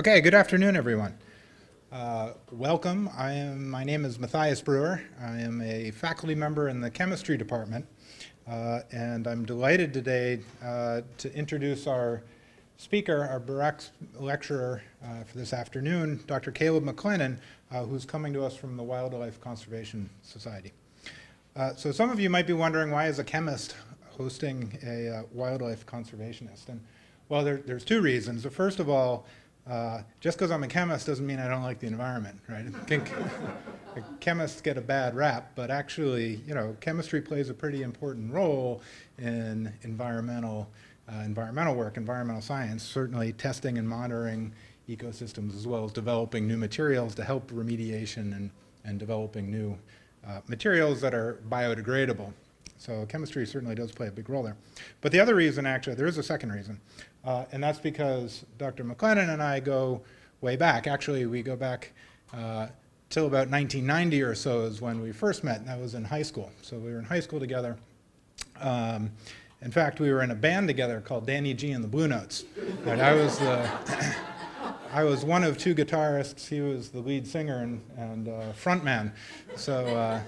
Okay, good afternoon, everyone. Uh, welcome. I am, my name is Matthias Brewer. I am a faculty member in the chemistry department, uh, and I'm delighted today uh, to introduce our speaker, our Burack lecturer uh, for this afternoon, Dr. Caleb McClennen, uh, who's coming to us from the Wildlife Conservation Society. Uh, so some of you might be wondering why is a chemist hosting a wildlife conservationist? And well, there, there's two reasons. First of all, uh, just because I'm a chemist doesn't mean I don't like the environment, right? Chemists get a bad rap, but actually, you know, chemistry plays a pretty important role in environmental, uh, environmental work, environmental science, certainly testing and monitoring ecosystems as well as developing new materials to help remediation and, and developing new uh, materials that are biodegradable. So chemistry certainly does play a big role there. But the other reason, actually, there is a second reason, uh, and that's because Dr. McClennen and I go way back. Actually, we go back uh, till about 1990 or so is when we first met, and that was in high school. So we were in high school together. Um, in fact, we were in a band together called Danny G and the Blue Notes. And I was the I was one of two guitarists. He was the lead singer and, and uh, frontman. So, uh,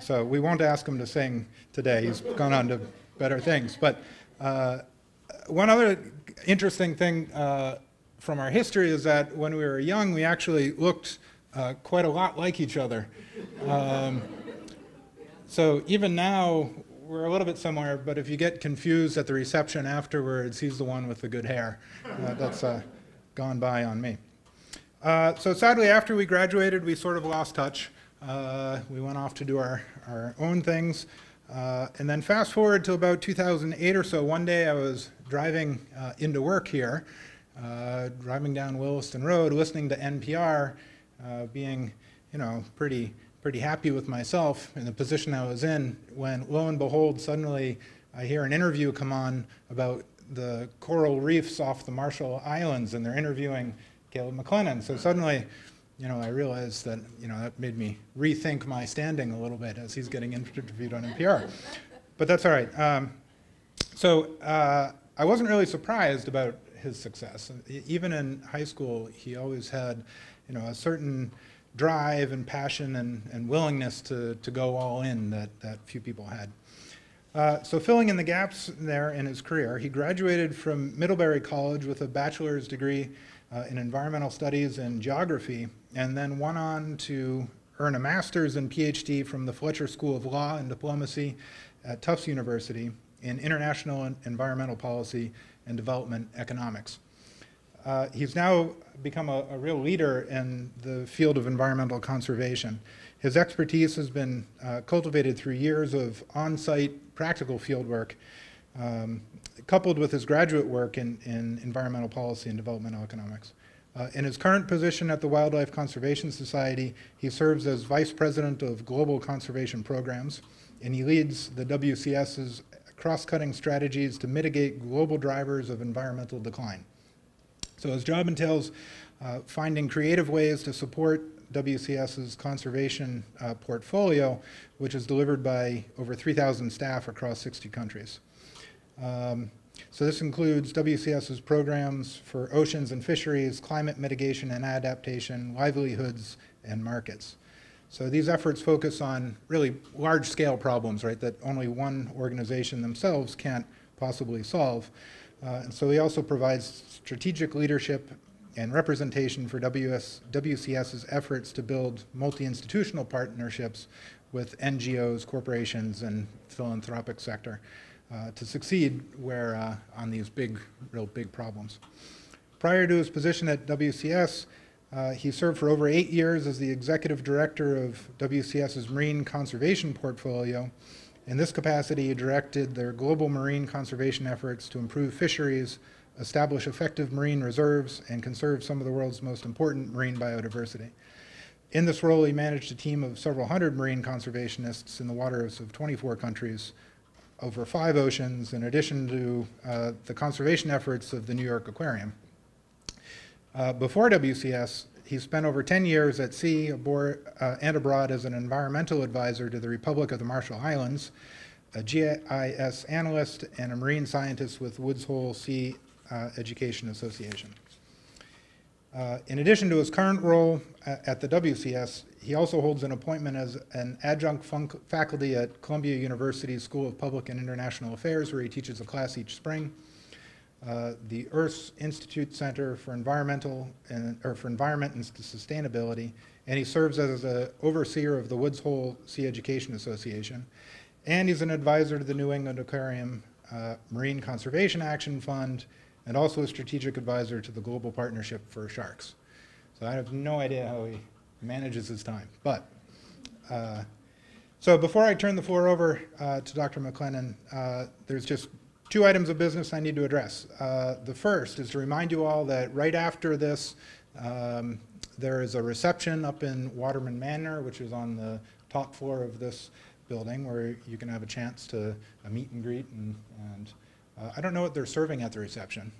so we won't ask him to sing today. He's gone on to better things. But uh, one other interesting thing uh, from our history is that when we were young, we actually looked uh, quite a lot like each other. Um, so even now, we're a little bit similar, but if you get confused at the reception afterwards, he's the one with the good hair. Uh, that's uh, gone by on me. Uh, so sadly, after we graduated, we sort of lost touch. Uh, we went off to do our, our own things. Uh, and then fast forward to about 2008 or so, one day I was driving uh, into work here, uh, driving down Williston Road, listening to NPR, uh, being, you know, pretty, pretty happy with myself in the position I was in, when lo and behold, suddenly I hear an interview come on about the coral reefs off the Marshall Islands, and they're interviewing Caleb McClennen. So suddenly, you know, I realized that, you know, that made me rethink my standing a little bit as he's getting interviewed on NPR. But that's all right. Um, so uh, I wasn't really surprised about his success. Even in high school, he always had, you know, a certain drive and passion and, and willingness to, to go all in that, that few people had. Uh, so filling in the gaps there in his career, he graduated from Middlebury College with a bachelor's degree uh, in environmental studies and geography, and then went on to earn a master's and PhD from the Fletcher School of Law and Diplomacy at Tufts University in international environmental policy and development economics. Uh, he's now become a, a, real leader in the field of environmental conservation. His expertise has been uh, cultivated through years of on-site practical fieldwork um, coupled with his graduate work in, in environmental policy and developmental economics. Uh, in his current position at the Wildlife Conservation Society, he serves as Vice President of Global Conservation Programs, and he leads the WCS's cross-cutting strategies to mitigate global drivers of environmental decline. So his job entails uh, finding creative ways to support WCS's conservation uh, portfolio, which is delivered by over 3,000 staff across 60 countries. Um, so this includes WCS's programs for oceans and fisheries, climate mitigation and adaptation, livelihoods, and markets. So these efforts focus on really large-scale problems, right, that only one organization themselves can't possibly solve. Uh, and so he also provides strategic leadership and representation for WS, WCS's efforts to build multi-institutional partnerships with NGOs, corporations, and philanthropic sector uh, to succeed where uh, on these big, real big problems. Prior to his position at WCS, uh, he served for over eight years as the executive director of WCS's marine conservation portfolio. In this capacity, he directed their global marine conservation efforts to improve fisheries, establish effective marine reserves, and conserve some of the world's most important marine biodiversity. In this role, he managed a team of several hundred marine conservationists in the waters of 24 countries over five oceans, in addition to uh, the conservation efforts of the New York Aquarium. Uh, before WCS, he spent over 10 years at sea uh, and abroad as an environmental advisor to the Republic of the Marshall Islands, a GIS analyst, and a marine scientist with Woods Hole Sea uh, Education Association. Uh, In addition to his current role at the WCS, he also holds an appointment as an adjunct faculty at Columbia University School of Public and International Affairs, where he teaches a class each spring. Uh, The Earth Institute Center for Environmental, and- or for Environment and Sustainability, and he serves as an overseer of the Woods Hole Sea Education Association. And he's an advisor to the New England Aquarium uh, Marine Conservation Action Fund, and also a strategic advisor to the Global Partnership for Sharks. So I have no idea how he manages his time. But, uh, so before I turn the floor over uh, to Dr. McClennen, uh, there's just two items of business I need to address. Uh, The first is to remind you all that right after this, um, there is a reception up in Waterman Manor, which is on the top floor of this building, where you can have a chance to uh, meet and greet, and, and uh, I don't know what they're serving at the reception.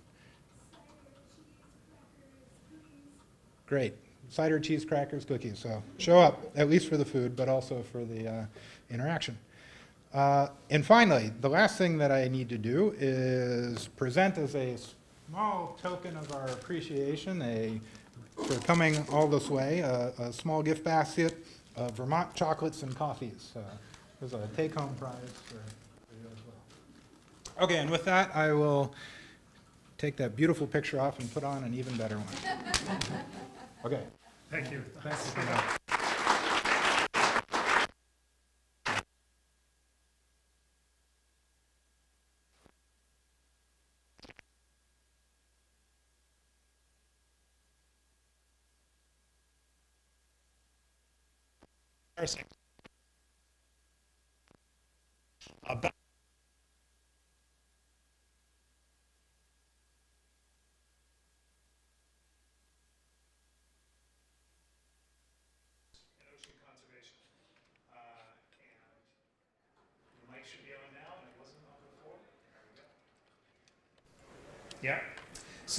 Great. Cider, cheese, crackers, cookies. So show up, at least for the food, but also for the uh, interaction. Uh, and finally, the last thing that I need to do is present as a small token of our appreciation, a, for coming all this way, a, a small gift basket of Vermont chocolates and coffees. Uh, There's a take-home prize for, for you as well. Okay, and with that, I will take that beautiful picture off and put on an even better one. Okay. Thank you. Thanks. for coming. About in ocean conservation. Uh, and the mic should be on now, and it wasn't on before. There we go. Yeah.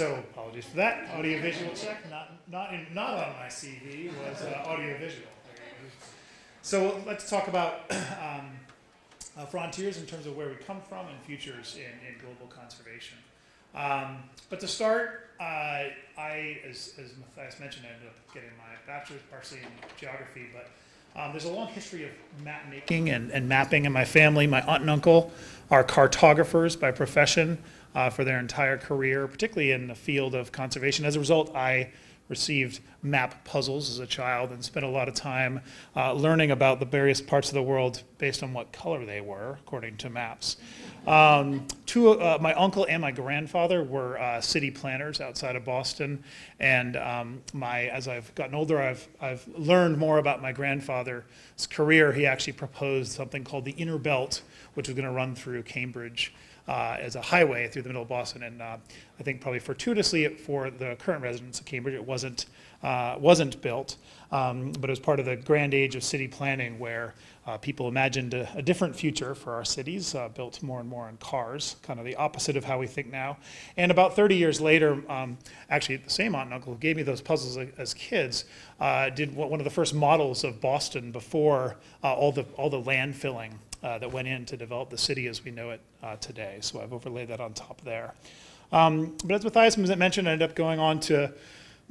So apologies for that. Audio visual check, not not in, not on my CV was uh, audio visual. There you go. So let's talk about um, uh, frontiers in terms of where we come from and futures in, in global conservation. Um, but to start, uh, I, as, as Matthias mentioned, I ended up getting my bachelor's partially in geography, but um, there's a long history of map making and, and mapping in my family. My aunt and uncle are cartographers by profession uh, for their entire career, particularly in the field of conservation. As a result, I received map puzzles as a child and spent a lot of time uh, learning about the various parts of the world based on what color they were, according to maps. Um, two, uh, my uncle and my grandfather were uh, city planners outside of Boston, and um, my, as I've gotten older, I've, I've learned more about my grandfather's career. He actually proposed something called the Inner Belt, which was going to run through Cambridge uh, as a highway through the middle of Boston. And uh, I think probably fortuitously for the current residents of Cambridge, it wasn't, uh, wasn't built. Um, but it was part of the grand age of city planning where uh, people imagined a, a different future for our cities, uh, built more and more on cars, kind of the opposite of how we think now. And about 30 years later, um, actually, the same aunt and uncle who gave me those puzzles as kids uh, did one of the first models of Boston before all the all the land filling uh, that went in to develop the city as we know it uh, today. So I've overlaid that on top there. Um, but as Matthias mentioned, I ended up going on to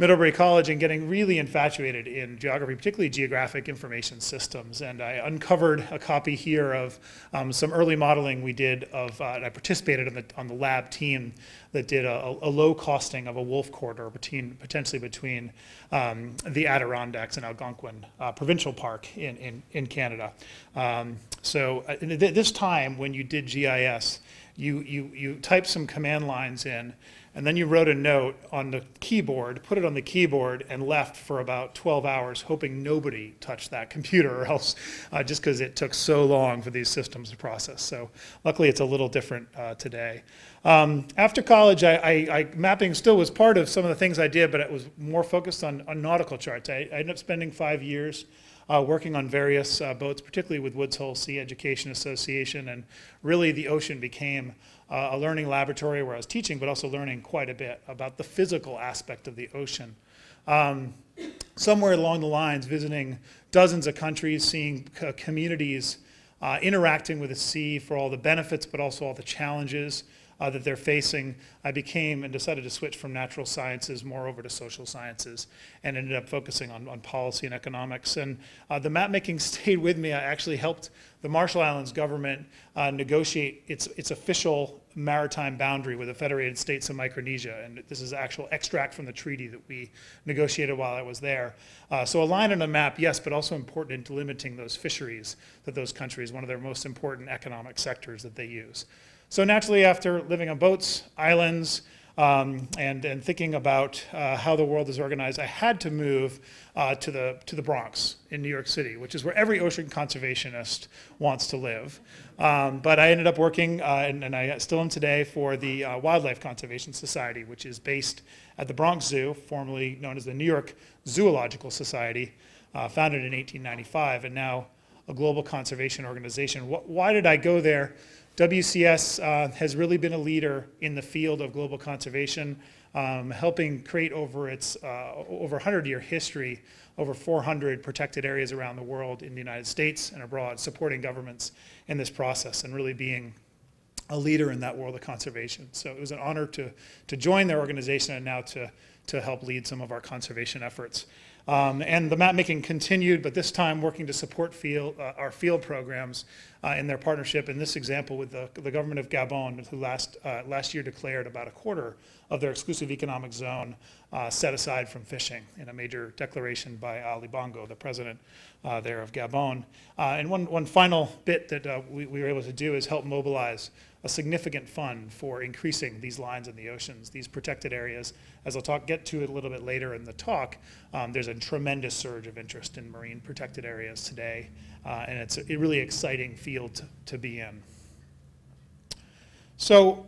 Middlebury College and getting really infatuated in geography, particularly geographic information systems. And I uncovered a copy here of um, some early modeling we did of, uh, I participated on the, on the lab team that did a, a low costing of a wolf corridor between, potentially between um, the Adirondacks and Algonquin uh, Provincial Park in, in, in Canada. Um, so uh, th- this time when you did GIS, you, you, you typed some command lines in, and then you wrote a note on the keyboard, put it on the keyboard, and left for about 12 hours, hoping nobody touched that computer, or else, uh, just because it took so long for these systems to process. So luckily, it's a little different uh, today. Um, after college, I, I, I, mapping still was part of some of the things I did, but it was more focused on, on nautical charts. I, I ended up spending five years uh, working on various uh, boats, particularly with Woods Hole Sea Education Association, and really the ocean became uh, a learning laboratory where I was teaching, but also learning quite a bit about the physical aspect of the ocean. Um, somewhere along the lines, visiting dozens of countries, seeing co- communities uh, interacting with the sea for all the benefits, but also all the challenges. Uh, that they're facing, I became and decided to switch from natural sciences more over to social sciences and ended up focusing on, on policy and economics. And uh, the map making stayed with me. I actually helped the Marshall Islands government uh, negotiate its, its official maritime boundary with the Federated States of Micronesia. And this is actual extract from the treaty that we negotiated while I was there. Uh, so a line on a map, yes, but also important in delimiting those fisheries that those countries, one of their most important economic sectors that they use. So naturally, after living on boats, islands, um, and, and thinking about uh, how the world is organized, I had to move uh, to, the, to the Bronx in New York City, which is where every ocean conservationist wants to live. Um, but I ended up working, uh, and, and, I still am today, for the uh, Wildlife Conservation Society, which is based at the Bronx Zoo, formerly known as the New York Zoological Society, uh, founded in 1895, and now a global conservation organization. Wh why did I go there? WCS uh, has really been a leader in the field of global conservation, um, helping create over its uh, over 100-year history, over 400 protected areas around the world in the United States and abroad, supporting governments in this process and really being a leader in that world of conservation. So it was an honor to, to join their organization and now to, to help lead some of our conservation efforts. Um, and the map making continued, but this time working to support field, uh, our field programs uh, in their partnership, in this example with the, the government of Gabon, who last, uh, last year declared about a quarter of their exclusive economic zone uh, set aside from fishing in a major declaration by Ali Bongo, the president uh, there of Gabon. Uh, and one, one final bit that we, we were able to do is help mobilize a significant fund for increasing these lines in the oceans, these protected areas. As I'll talk, get to it a little bit later in the talk, um, there's a tremendous surge of interest in marine protected areas today, uh, and it's a really exciting field to, to be in. So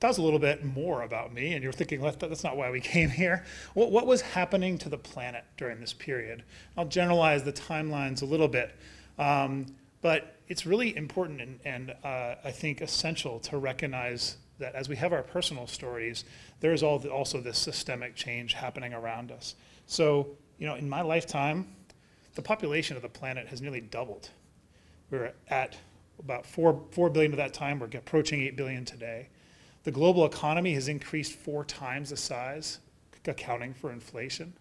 that was a little bit more about me, and you're thinking, that's not why we came here. What, what was happening to the planet during this period? I'll generalize the timelines a little bit. Um, but it's really important and, and uh, I think essential to recognize that as we have our personal stories, there's all the, also this systemic change happening around us. So, you know, in my lifetime, the population of the planet has nearly doubled. We're at about 4, 4 billion at that time, we're approaching 8 billion today. The global economy has increased four times the size, accounting for inflation.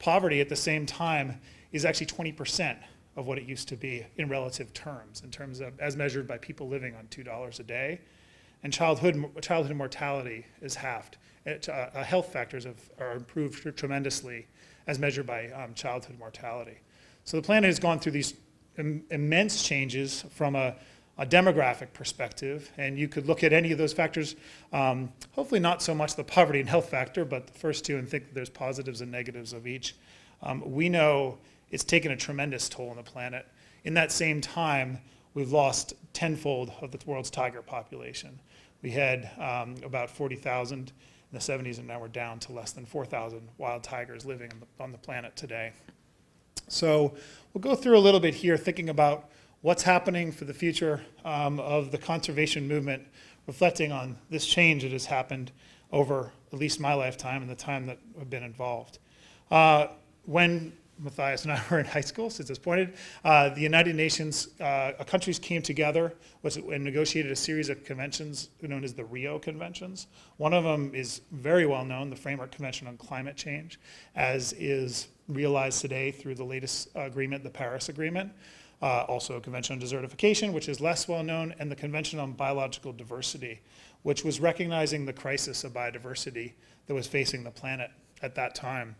Poverty at the same time is actually 20 percent of what it used to be in relative terms, in terms of as measured by people living on $2 a day. And childhood, childhood mortality is halved. It, uh, uh, health factors have, are improved tremendously as measured by um, childhood mortality. So the planet has gone through these Im immense changes from a, a, demographic perspective, and you could look at any of those factors, um, hopefully not so much the poverty and health factor, but the first two, and think that there's positives and negatives of each. Um, we know it's taken a tremendous toll on the planet. In that same time, we've lost tenfold of the world's tiger population. We had um, about 40,000 in the 70s, and now we're down to less than 4,000 wild tigers living on the, on the planet today. So we'll go through a little bit here, thinking about what's happening for the future um, of the conservation movement, reflecting on this change that has happened over at least my lifetime and the time that I've been involved. Uh, when Matthias and I were in high school, since it's pointed, uh, the United Nations uh, countries came together was, and negotiated a series of conventions known as the Rio Conventions. One of them is very well known, the Framework Convention on Climate Change, as is realized today through the latest agreement, the Paris Agreement. Uh, also a Convention on Desertification, which is less well known, and the Convention on Biological Diversity, which was recognizing the crisis of biodiversity that was facing the planet at that time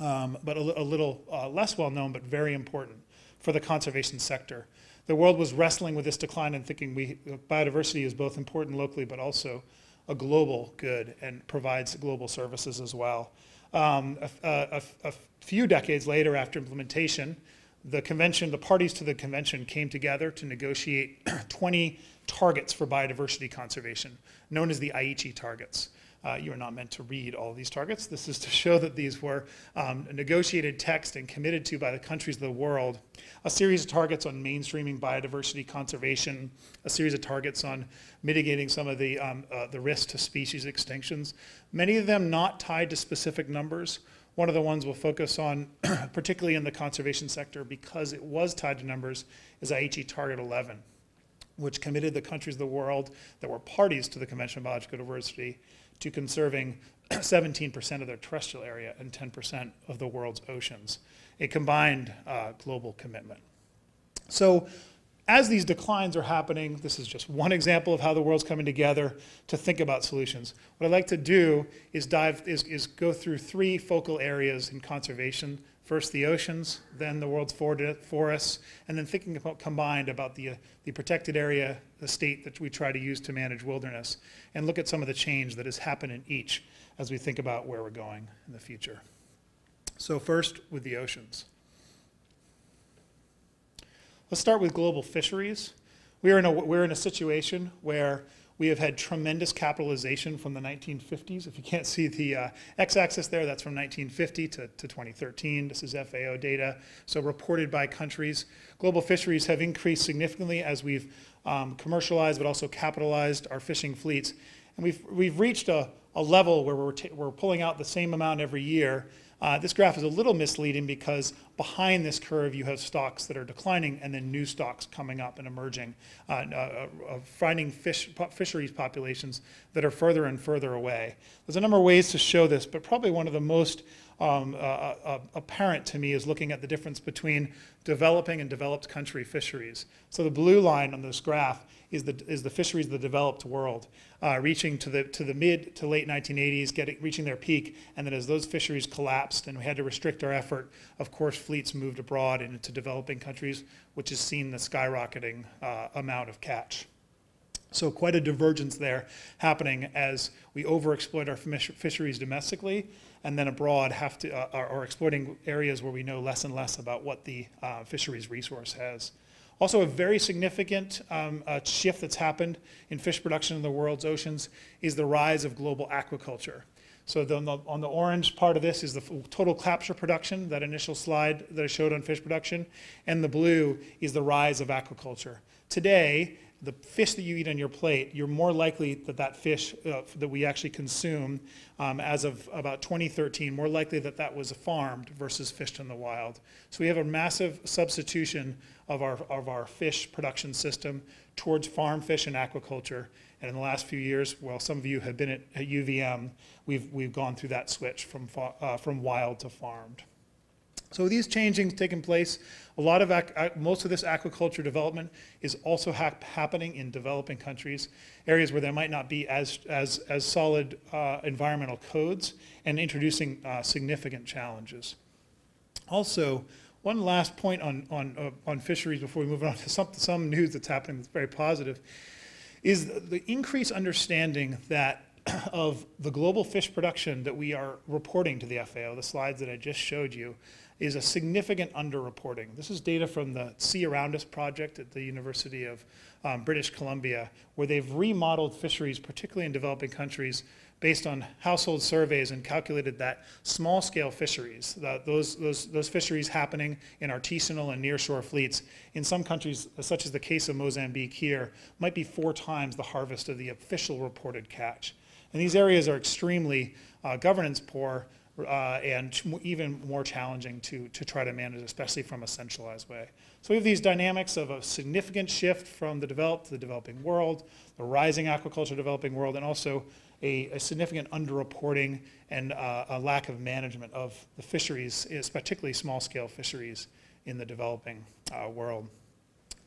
um, but a, a little uh, less well known, but very important for the conservation sector. The world was wrestling with this decline and thinking we, biodiversity is both important locally, but also a global good and provides global services as well. Um, a, a, a, few decades later after implementation, the convention, the parties to the convention came together to negotiate 20 targets for biodiversity conservation, known as the Aichi targets. Uh, you are not meant to read all these targets. This is to show that these were um, negotiated text and committed to by the countries of the world. A series of targets on mainstreaming biodiversity conservation, a series of targets on mitigating some of the, um, uh, the risk to species extinctions, many of them not tied to specific numbers. One of the ones we'll focus on, particularly in the conservation sector, because it was tied to numbers, is Aichi Target 11 which committed the countries of the world that were parties to the Convention on Biological Diversity to conserving 17% of their terrestrial area and 10% of the world's oceans, a combined uh, global commitment. So as these declines are happening, this is just one example of how the world's coming together to think about solutions. What I'd like to do is dive, is, is go through three focal areas in conservation. First, the oceans, then the world's forests, and then thinking about combined about the, uh, the protected area, the state that we try to use to manage wilderness, and look at some of the change that has happened in each as we think about where we're going in the future. So first, with the oceans. Let's start with global fisheries. We are in a, we're in a situation where we have had tremendous capitalization from the 1950s. If you can't see the uh, x-axis there, that's from 1950 to, to 2013. This is FAO data, so reported by countries. Global fisheries have increased significantly as we've um, commercialized but also capitalized our fishing fleets. And we've, we've reached a, a level where we're, we're pulling out the same amount every year uh, this graph is a little misleading because behind this curve you have stocks that are declining and then new stocks coming up and emerging, uh, uh, uh finding fish, fisheries populations that are further and further away. There's a number of ways to show this, but probably one of the most um, uh, uh, apparent to me is looking at the difference between developing and developed country fisheries. So the blue line on this graph is the, is the fisheries of the developed world, uh, reaching to the, to the mid to late 1980s, getting, reaching their peak, and then as those fisheries collapsed and we had to restrict our effort, of course fleets moved abroad and into developing countries, which has seen the skyrocketing uh, amount of catch. So quite a divergence there happening as we overexploit our fisheries domestically and then abroad have to, uh, are, are, exploiting areas where we know less and less about what the uh, fisheries resource has. Also, a very significant um, uh, shift that's happened in fish production in the world's oceans is the rise of global aquaculture. So the, on, the, on the orange part of this is the total capture production, that initial slide that I showed on fish production, and the blue is the rise of aquaculture. Today, the fish that you eat on your plate, you're more likely that that fish uh, that we actually consume um, as of about 2013, more likely that that was farmed versus fished in the wild. So we have a massive substitution of our, of our fish production system towards farm fish and aquaculture. And in the last few years, well, some of you have been at, at UVM, we've, we've gone through that switch from, uh, from wild to farmed. So these changings taking place, a lot of, most of this aquaculture development is also ha happening in developing countries, areas where there might not be as, as, as solid uh, environmental codes and introducing uh, significant challenges. Also, one last point on, on, uh, on fisheries before we move on to some, some news that's happening that's very positive is the increased understanding that of the global fish production that we are reporting to the FAO, the slides that I just showed you, is a significant underreporting. This is data from the Sea Around Us project at the University of um, British Columbia, where they've remodeled fisheries, particularly in developing countries, based on household surveys and calculated that small scale fisheries, those, those, those fisheries happening in artisanal and nearshore fleets, in some countries, such as the case of Mozambique here, might be four times the harvest of the official reported catch. And these areas are extremely uh, governance poor uh, and even more challenging to, to try to manage, especially from a centralized way. So we have these dynamics of a significant shift from the developed to the developing world, the rising aquaculture developing world, and also a, a significant underreporting and uh, a lack of management of the fisheries, particularly small-scale fisheries in the developing uh, world.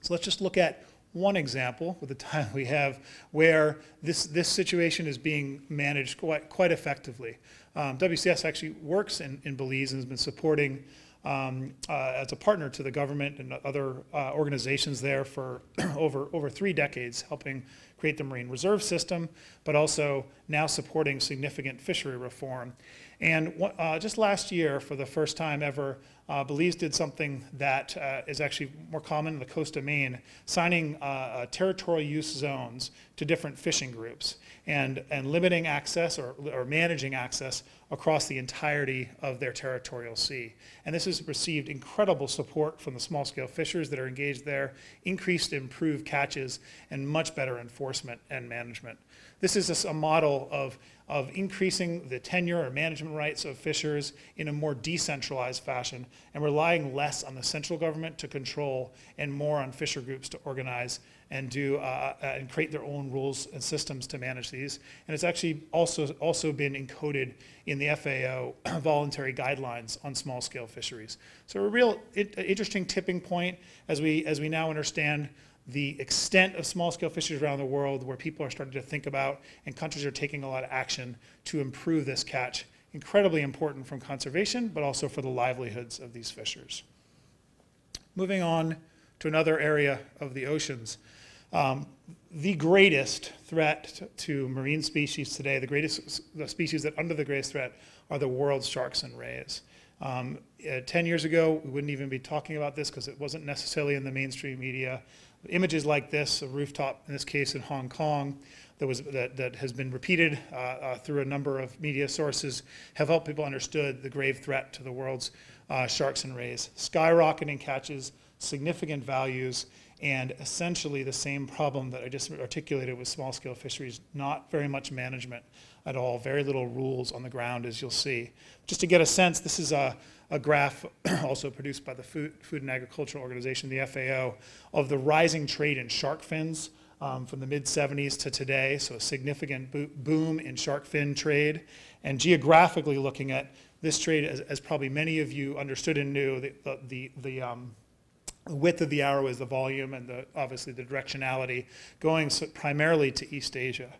So let's just look at one example with the time we have where this, this situation is being managed quite, quite effectively. Um, WCS actually works in, in Belize and has been supporting um, uh, as a partner to the government and other uh, organizations there for over, over three decades, helping create the Marine Reserve System, but also now supporting significant fishery reform. And uh, just last year, for the first time ever, uh, Belize did something that uh, is actually more common in the coast of Maine, signing uh, territorial use zones to different fishing groups and, and limiting access or, or managing access across the entirety of their territorial sea. And this has received incredible support from the small scale fishers that are engaged there, increased improved catches, and much better enforcement and management. This is a, model of of increasing the tenure or management rights of fishers in a more decentralized fashion and relying less on the central government to control and more on fisher groups to organize and do uh, uh, and create their own rules and systems to manage these. And it's actually also also been encoded in the FAO voluntary guidelines on small scale fisheries. So a real it, interesting tipping point as we as we now understand the extent of small scale fisheries around the world where people are starting to think about and countries are taking a lot of action to improve this catch. Incredibly important from conservation, but also for the livelihoods of these fishers. Moving on to another area of the oceans. Um, the greatest threat to marine species today, the greatest the species that under the greatest threat are the world's sharks and rays. Um, uh, 10 years ago, we wouldn't even be talking about this because it wasn't necessarily in the mainstream media. Images like this, a rooftop, in this case in Hong Kong, that, was, that, that has been repeated uh, uh, through a number of media sources, have helped people understood the grave threat to the world's uh, sharks and rays. Skyrocketing catches, significant values, and essentially the same problem that I just articulated with small scale fisheries, not very much management at all, very little rules on the ground, as you'll see. Just to get a sense, this is a, a graph also produced by the Food, Food and Agricultural Organization, the FAO, of the rising trade in shark fins um, from the mid 70s to today. So a significant bo boom in shark fin trade. And geographically looking at this trade, as, as probably many of you understood and knew, the, the, the, the width of the arrow is the volume and the, obviously the directionality going primarily to East Asia.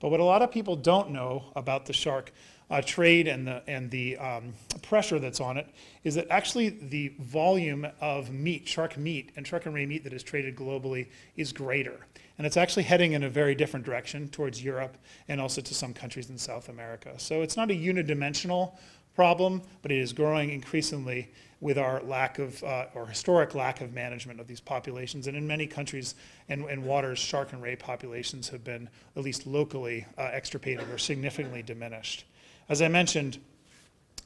But what a lot of people don't know about the shark uh, trade and the, and the um, pressure that's on it is that actually the volume of meat, shark meat, and shark and ray meat that is traded globally is greater. And it's actually heading in a very different direction towards Europe and also to some countries in South America. So it's not a unidimensional problem, but it is growing increasingly with our lack of, uh, or historic lack of management of these populations. And in many countries and, and waters, shark and ray populations have been, at least locally, uh, extirpated or significantly diminished. As I mentioned,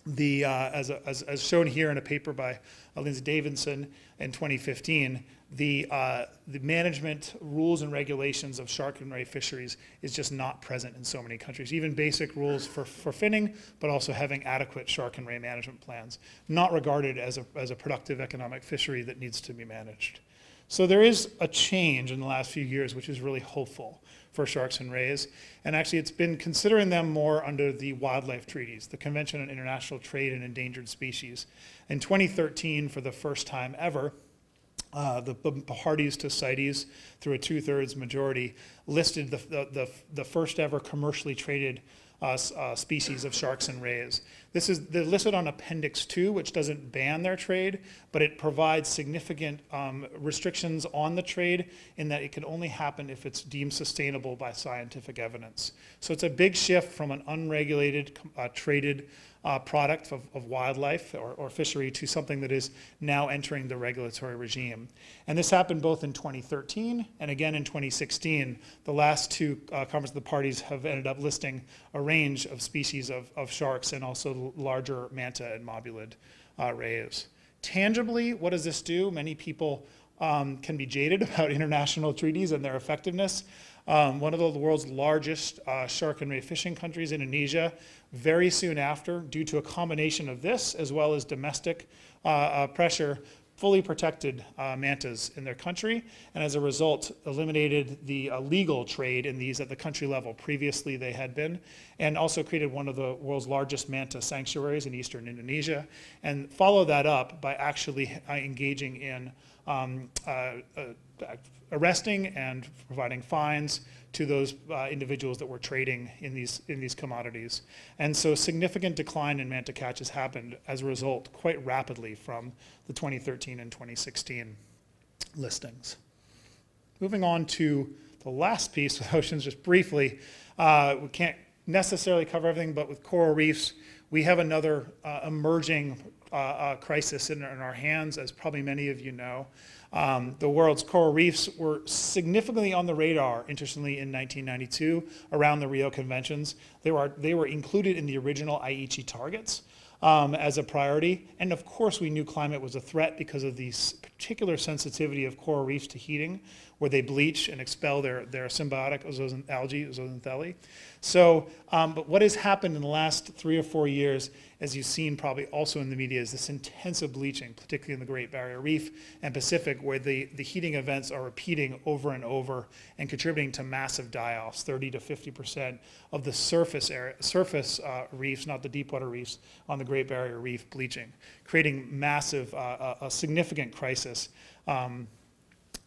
the, uh, as, as, as, shown here in a paper by uh, Lindsay Davidson in 2015, the, uh, the management rules and regulations of shark and ray fisheries is just not present in so many countries. Even basic rules for, for finning, but also having adequate shark and ray management plans, not regarded as a, as a productive economic fishery that needs to be managed. So there is a change in the last few years, which is really hopeful for sharks and rays. And actually, it's been considering them more under the wildlife treaties, the Convention on International Trade in Endangered Species. In 2013, for the first time ever, uh, the, the, parties to CITES, through a two-thirds majority, listed the, the, the, first ever commercially traded uh, uh, species of sharks and rays. This is they're listed on Appendix 2, which doesn't ban their trade, but it provides significant um, restrictions on the trade in that it can only happen if it's deemed sustainable by scientific evidence. So it's a big shift from an unregulated, uh, traded uh, product of, of wildlife or, or, fishery to something that is now entering the regulatory regime. And this happened both in 2013 and again in 2016. The last two uh, of the parties have ended up listing a range of species of, of sharks and also larger manta and mobulid uh, rays. Tangibly, what does this do? Many people um, can be jaded about international treaties and their effectiveness. Um, one of the world's largest uh, shark and ray fishing countries, in Indonesia, very soon after, due to a combination of this as well as domestic uh, uh, pressure, fully protected uh, mantas in their country, and as a result, eliminated the illegal trade in these at the country level. Previously, they had been, and also created one of the world's largest manta sanctuaries in eastern Indonesia, and followed that up by actually uh, engaging in um, uh, uh, arresting and providing fines to those uh, individuals that were trading in these, in these commodities. And so significant decline in manta catches happened as a result quite rapidly from the 2013 and 2016 listings. Moving on to the last piece with oceans, just briefly, uh, we can't necessarily cover everything, but with coral reefs, we have another uh, emerging uh, uh, crisis in, in, our hands, as probably many of you know. Um, the world's coral reefs were significantly on the radar, interestingly, in 1992 around the Rio Conventions. They were, they were included in the original Aichi targets um, as a priority. And of course, we knew climate was a threat because of the particular sensitivity of coral reefs to heating, where they bleach and expel their, their symbiotic ozone, algae, zooxanthellae. So, um, but what has happened in the last three or four years, as you've seen probably also in the media, is this intensive bleaching, particularly in the Great Barrier Reef and Pacific, where the, the heating events are repeating over and over and contributing to massive die-offs, 30 to 50 percent of the surface area, surface uh, reefs, not the deepwater reefs, on the Great Barrier Reef bleaching, creating massive, uh, a, a significant crisis. Um,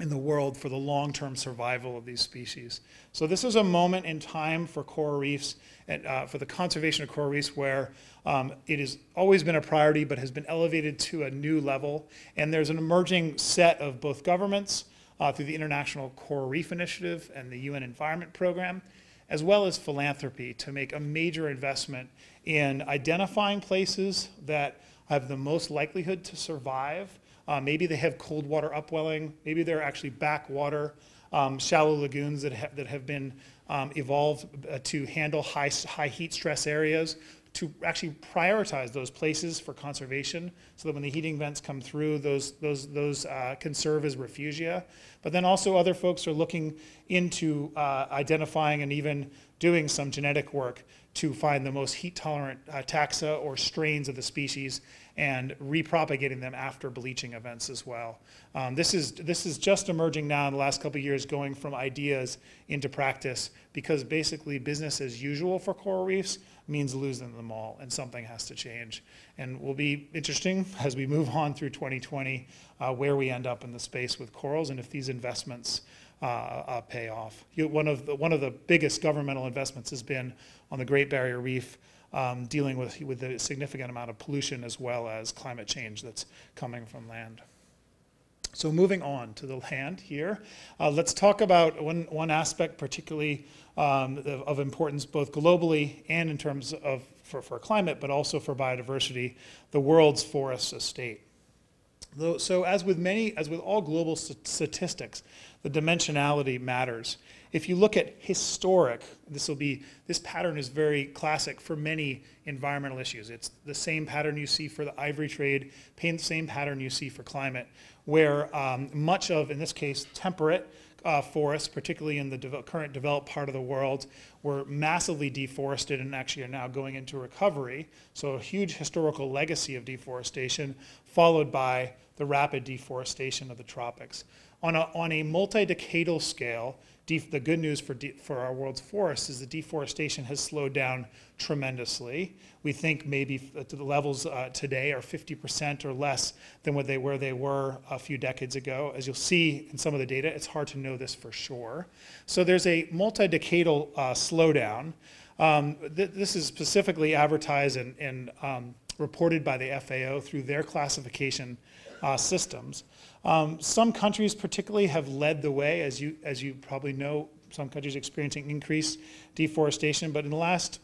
in the world for the long-term survival of these species. So this is a moment in time for coral reefs and uh, for the conservation of coral reefs where um, it has always been a priority but has been elevated to a new level. And there's an emerging set of both governments uh, through the International Coral Reef Initiative and the UN Environment Program, as well as philanthropy to make a major investment in identifying places that have the most likelihood to survive uh, maybe they have cold water upwelling. Maybe they're actually backwater, um, shallow lagoons that, ha that have been um, evolved uh, to handle high, high heat stress areas to actually prioritize those places for conservation so that when the heating vents come through, those, those, those uh, can serve as refugia. But then also other folks are looking into uh, identifying and even doing some genetic work to find the most heat tolerant uh, taxa or strains of the species and repropagating them after bleaching events as well. Um, this, is, this is just emerging now in the last couple of years, going from ideas into practice because basically business as usual for coral reefs means losing them all and something has to change. And will be interesting as we move on through 2020 uh, where we end up in the space with corals and if these investments uh, uh, pay off. You, one, of the, one of the biggest governmental investments has been on the Great Barrier Reef um, dealing with, with a significant amount of pollution as well as climate change that's coming from land. So moving on to the land here, uh, let's talk about one, one aspect particularly um, of, of, importance both globally and in terms of for, for climate, but also for biodiversity, the world's forest estate. So as with many, as with all global statistics, the dimensionality matters if you look at historic, this will be, this pattern is very classic for many environmental issues. It's the same pattern you see for the ivory trade, same pattern you see for climate, where um, much of, in this case, temperate uh, forests, particularly in the de current developed part of the world, were massively deforested and actually are now going into recovery. So a huge historical legacy of deforestation, followed by the rapid deforestation of the tropics. On a, on a multi-decadal scale, the good news for, for our world's forests is the deforestation has slowed down tremendously. We think maybe to the levels uh, today are 50% or less than what they were they were a few decades ago. As you'll see in some of the data, it's hard to know this for sure. So there's a multi-decadal uh, slowdown. Um, th this is specifically advertised and, and um, reported by the FAO through their classification uh, systems. Um, some countries particularly have led the way, as you, as you probably know, some countries experiencing increased deforestation, but in the last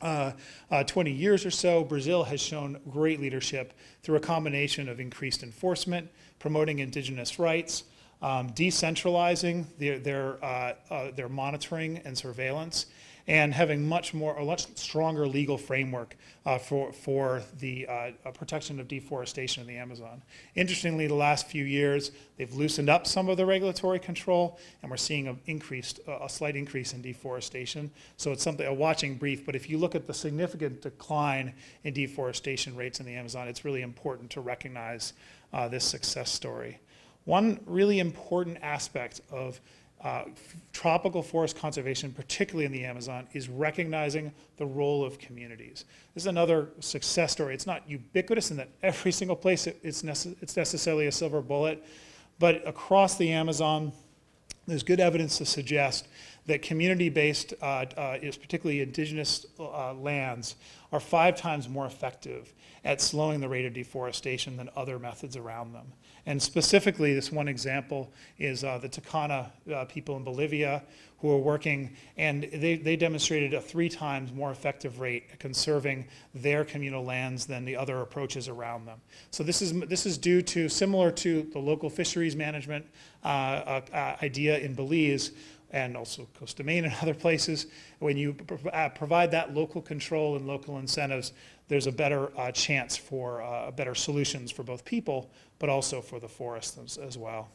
uh, uh, 20 years or so, Brazil has shown great leadership through a combination of increased enforcement, promoting indigenous rights, um, decentralizing their, their, uh, uh their monitoring and surveillance, and having much more, a much stronger legal framework uh, for, for the uh, protection of deforestation in the Amazon. Interestingly, the last few years, they've loosened up some of the regulatory control, and we're seeing a, increased, a slight increase in deforestation. So it's something, a watching brief, but if you look at the significant decline in deforestation rates in the Amazon, it's really important to recognize uh, this success story. One really important aspect of uh, tropical forest conservation, particularly in the Amazon, is recognizing the role of communities. This is another success story. It's not ubiquitous in that every single place it's, nece it's necessarily a silver bullet, but across the Amazon, there's good evidence to suggest that community-based, uh, uh, is particularly indigenous uh, lands, are five times more effective at slowing the rate of deforestation than other methods around them. And specifically, this one example is uh, the Tacana uh, people in Bolivia who are working, and they, they demonstrated a three times more effective rate at conserving their communal lands than the other approaches around them. So this is, this is due to, similar to the local fisheries management uh, uh, uh idea in Belize, and also Costa Mena and other places, when you uh, provide that local control and local incentives, there's a better uh, chance for uh, better solutions for both people, but also for the forests as, well.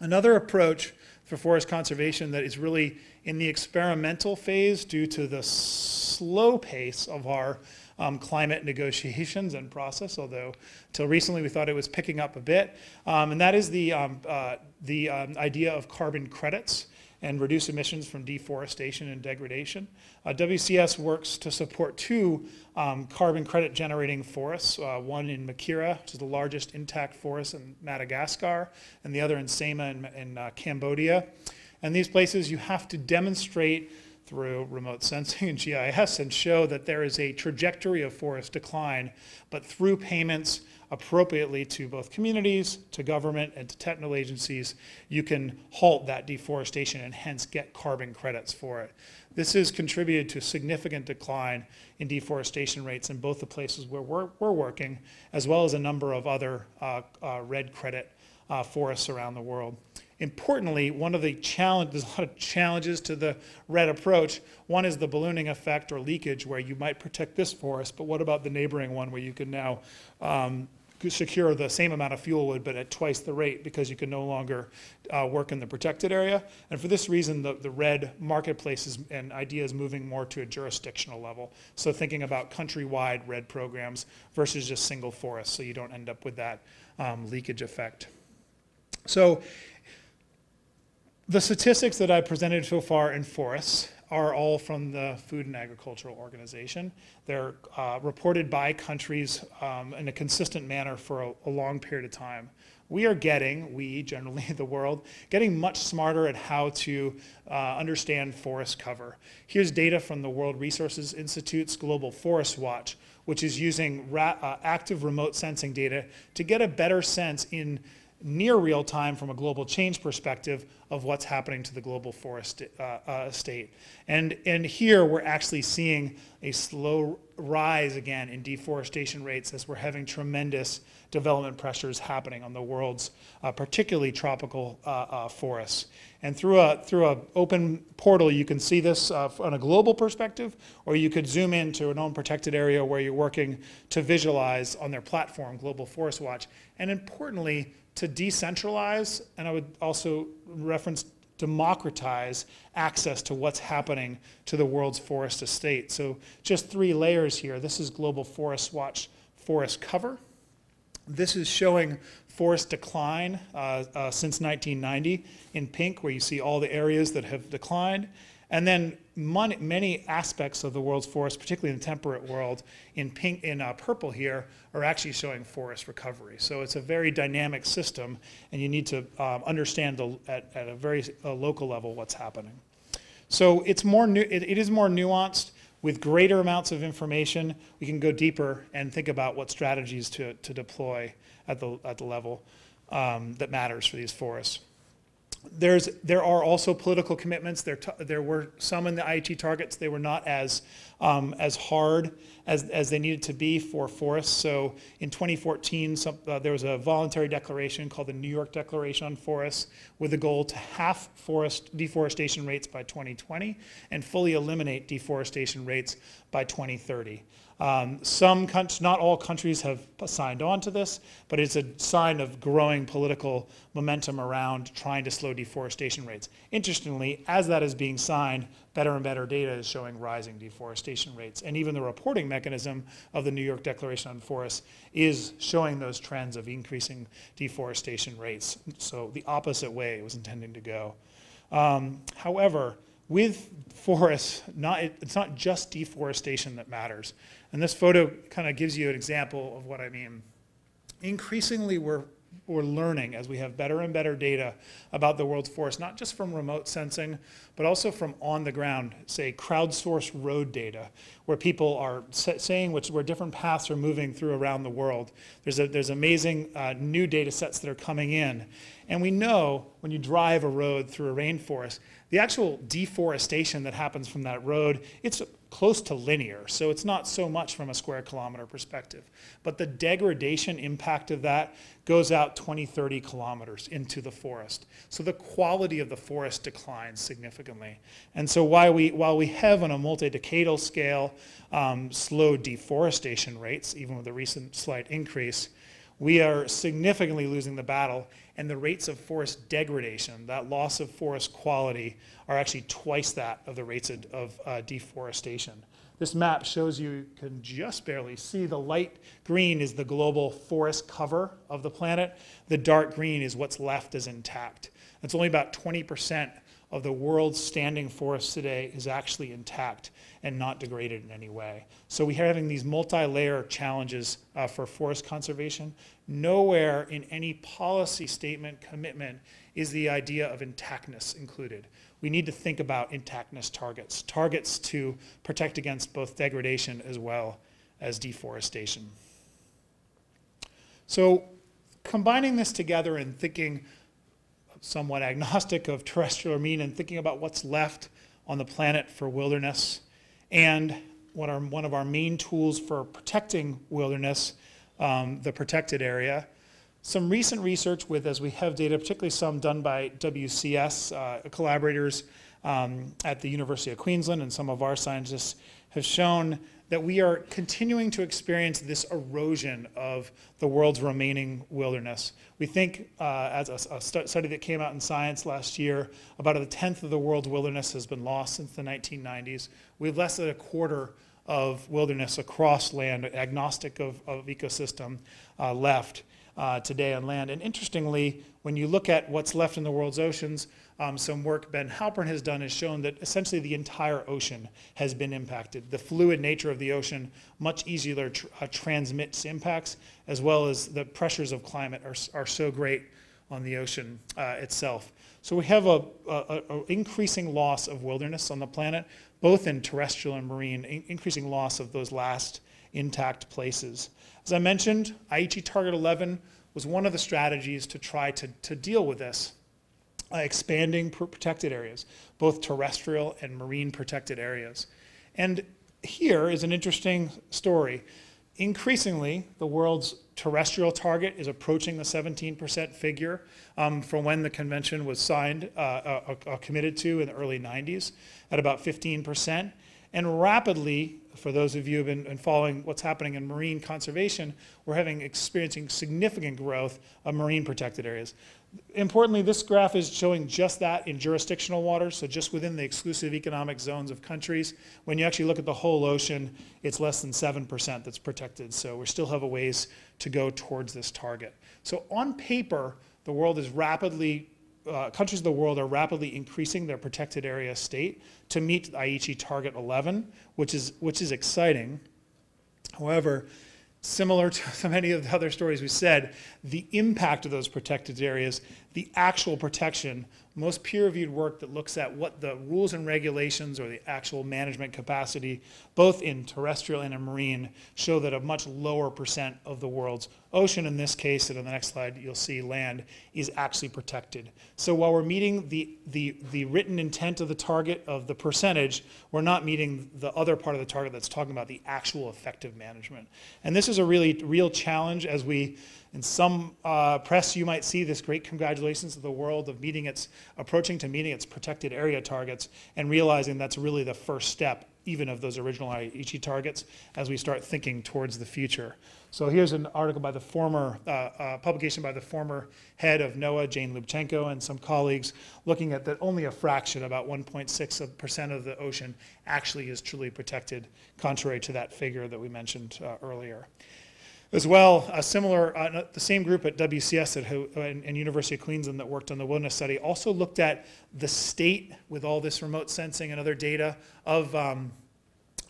Another approach for forest conservation that is really in the experimental phase due to the slow pace of our um, climate negotiations and process, although till recently we thought it was picking up a bit. Um, and that is the, um, uh, the um, idea of carbon credits and reduce emissions from deforestation and degradation. Uh, WCS works to support two um, carbon credit generating forests, uh, one in Makira, which is the largest intact forest in Madagascar, and the other in Seima in, in uh, Cambodia. And these places you have to demonstrate through remote sensing and GIS and show that there is a trajectory of forest decline, but through payments appropriately to both communities, to government, and to technical agencies, you can halt that deforestation and hence get carbon credits for it. This has contributed to a significant decline in deforestation rates in both the places where we're, we're working, as well as a number of other uh, uh, REDD credit uh, forests around the world. Importantly, one of the challenges, there's a lot of challenges to the REDD approach. One is the ballooning effect or leakage where you might protect this forest, but what about the neighboring one where you can now um, secure the same amount of fuel wood, but at twice the rate because you can no longer uh, work in the protected area. And for this reason, the, the REDD marketplaces and idea is moving more to a jurisdictional level. So thinking about countrywide REDD programs versus just single forests, so you don't end up with that um, leakage effect. So the statistics that I presented so far in forests are all from the Food and Agricultural Organization. They're uh, reported by countries um, in a consistent manner for a, a, long period of time. We are getting, we generally the world, getting much smarter at how to uh, understand forest cover. Here's data from the World Resources Institute's Global Forest Watch, which is using uh, active remote sensing data to get a better sense in near real time from a global change perspective of what's happening to the global forest uh, uh, state. And, and here we're actually seeing a slow rise again in deforestation rates as we're having tremendous development pressures happening on the world's uh, particularly tropical uh, uh, forests. And through a through an open portal, you can see this uh, on a global perspective, or you could zoom into an own protected area where you're working to visualize on their platform, Global Forest Watch. And importantly, to decentralize, and I would also reference democratize access to what's happening to the world's forest estate. So just three layers here. This is Global Forest Watch forest cover. This is showing forest decline uh, uh, since 1990 in pink, where you see all the areas that have declined. And then many, many aspects of the world's forests, particularly in the temperate world, in pink, in uh, purple here, are actually showing forest recovery. So it's a very dynamic system, and you need to um, understand the, at, at, a very uh, local level what's happening. So it's more it, it is more nuanced. With greater amounts of information, we can go deeper and think about what strategies to, to deploy at the, at the level um, that matters for these forests. There's, there are also political commitments. There, there were some in the Aichi targets. They were not as, um, as hard as, as they needed to be for forests. So in 2014, some, uh, there was a voluntary declaration called the New York Declaration on Forests with a goal to half forest deforestation rates by 2020 and fully eliminate deforestation rates by 2030. Um, some not all countries have signed on to this, but it's a sign of growing political momentum around trying to slow deforestation rates. Interestingly, as that is being signed, better and better data is showing rising deforestation rates. And even the reporting mechanism of the New York Declaration on Forests is showing those trends of increasing deforestation rates. So the opposite way it was intending to go. Um, however, with forests, not, it's not just deforestation that matters. And this photo kind of gives you an example of what I mean. Increasingly, we're, we're learning as we have better and better data about the world's forests, not just from remote sensing, but also from on the ground, say crowdsourced road data, where people are saying which, where different paths are moving through around the world. There's, a, there's amazing uh, new data sets that are coming in. And we know when you drive a road through a rainforest, the actual deforestation that happens from that road, it's close to linear, so it's not so much from a square kilometer perspective. But the degradation impact of that goes out 20, 30 kilometers into the forest. So the quality of the forest declines significantly. And so while we, while we have on a multi-decadal scale um, slow deforestation rates, even with a recent slight increase, we are significantly losing the battle, and the rates of forest degradation, that loss of forest quality, are actually twice that of the rates of, of uh, deforestation. This map shows you can just barely see the light green is the global forest cover of the planet. The dark green is what's left as intact. It's only about 20% of the world's standing forests today is actually intact and not degraded in any way. So we're having these multi-layer challenges uh, for forest conservation. Nowhere in any policy statement commitment is the idea of intactness included. We need to think about intactness targets, targets to protect against both degradation as well as deforestation. So combining this together and thinking somewhat agnostic of terrestrial mean and thinking about what's left on the planet for wilderness and what are one of our main tools for protecting wilderness, um, the protected area. Some recent research with, as we have data, particularly some done by WCS uh, collaborators um, at the University of Queensland and some of our scientists have shown that we are continuing to experience this erosion of the world's remaining wilderness. We think, uh, as a, a stu study that came out in Science last year, about a tenth of the world's wilderness has been lost since the 1990s. We have less than a quarter of wilderness across land, agnostic of, of ecosystem, uh, left uh, today on land. And interestingly, when you look at what's left in the world's oceans, um, some work Ben Halpern has done has shown that essentially the entire ocean has been impacted. The fluid nature of the ocean much easier tr uh, transmits impacts, as well as the pressures of climate are, are so great on the ocean uh, itself. So we have a, a, a, increasing loss of wilderness on the planet, both in terrestrial and marine, in increasing loss of those last intact places. As I mentioned, Aichi Target 11 was one of the strategies to try to, to deal with this uh, expanding protected areas, both terrestrial and marine protected areas. And here is an interesting story. Increasingly, the world's terrestrial target is approaching the 17% figure um, from when the convention was signed, uh, uh, uh, committed to in the early 90s, at about 15%. And rapidly, for those of you who have been following what's happening in marine conservation, we're having experiencing significant growth of marine protected areas. Importantly, this graph is showing just that in jurisdictional waters, so just within the exclusive economic zones of countries. When you actually look at the whole ocean, it's less than 7% that's protected, so we still have a ways to go towards this target. So on paper, the world is rapidly, uh, countries of the world are rapidly increasing their protected area state to meet Aichi Target 11, which is, which is exciting. However, similar to many of the other stories we said, the impact of those protected areas, the actual protection most peer-reviewed work that looks at what the rules and regulations or the actual management capacity, both in terrestrial and in marine, show that a much lower percent of the world's ocean, in this case, and on the next slide you'll see land, is actually protected. So while we're meeting the, the, the written intent of the target of the percentage, we're not meeting the other part of the target that's talking about the actual effective management. And this is a really real challenge as we in some uh, press, you might see this great congratulations to the world of meeting its, approaching to meeting its protected area targets and realizing that's really the first step even of those original Aichi targets as we start thinking towards the future. So here's an article by the former, uh, uh, publication by the former head of NOAA, Jane Lubchenco, and some colleagues looking at that only a fraction, about 1.6% of the ocean actually is truly protected, contrary to that figure that we mentioned uh, earlier. As well, a similar, uh, the same group at WCS at, uh, and University of Queensland that worked on the wilderness study also looked at the state with all this remote sensing and other data of, um,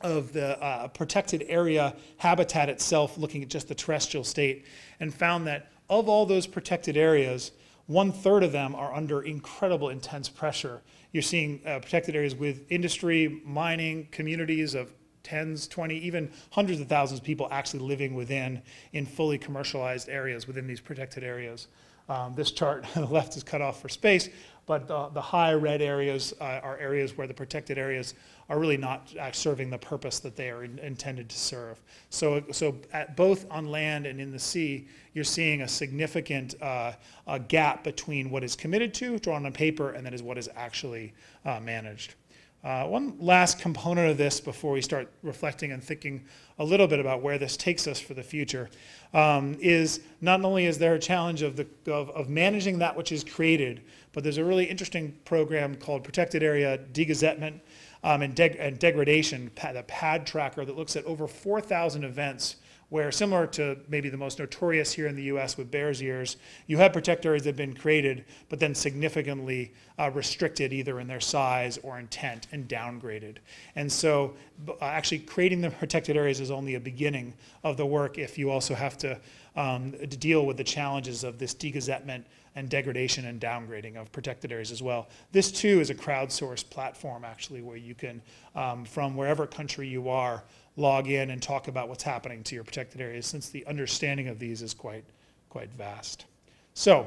of the uh, protected area habitat itself, looking at just the terrestrial state, and found that of all those protected areas, one third of them are under incredible intense pressure. You're seeing uh, protected areas with industry, mining, communities of tens, 20, even hundreds of thousands of people actually living within in fully commercialized areas within these protected areas. Um, this chart on the left is cut off for space, but the, the high red areas uh, are areas where the protected areas are really not serving the purpose that they are in, intended to serve. So, so at both on land and in the sea, you're seeing a significant uh, a gap between what is committed to, drawn on paper, and that is what is actually uh, managed. Uh, one last component of this before we start reflecting and thinking a little bit about where this takes us for the future um, is not only is there a challenge of, the, of, of, managing that which is created, but there's a really interesting program called Protected Area Degazettement um, and, deg- and, Degradation, the PAD tracker that looks at over 4,000 events where similar to maybe the most notorious here in the US with Bears Ears, you have protected areas that have been created, but then significantly uh, restricted either in their size or intent and downgraded. And so uh, actually creating the protected areas is only a beginning of the work if you also have to, um, to deal with the challenges of this degazettement and degradation and downgrading of protected areas as well. This too is a crowdsourced platform actually where you can, um, from wherever country you are, log in and talk about what's happening to your protected areas since the understanding of these is quite, quite vast. So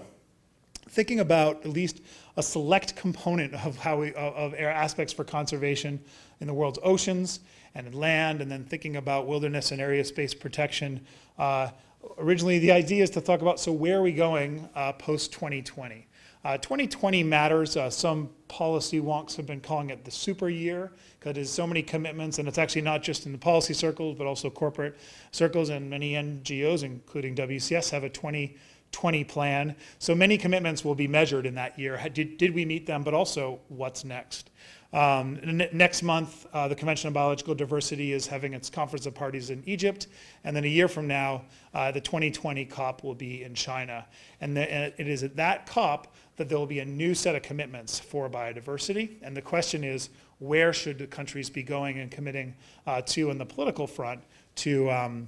thinking about at least a select component of how we, of aspects for conservation in the world's oceans and land, and then thinking about wilderness and area space protection. Uh, originally, the idea is to talk about, so where are we going uh, post-2020? Uh, 2020 matters. Uh, some policy wonks have been calling it the super year because there's so many commitments, and it's actually not just in the policy circles, but also corporate circles, and many NGOs, including WCS, have a 2020 plan. So many commitments will be measured in that year. Did, did we meet them, but also what's next? Um, next month, uh, the Convention on Biological Diversity is having its conference of parties in Egypt, and then a year from now, uh, the 2020 COP will be in China. And, the, and it is at that COP that there will be a new set of commitments for biodiversity. And the question is, where should the countries be going and committing uh, to in the political front to um,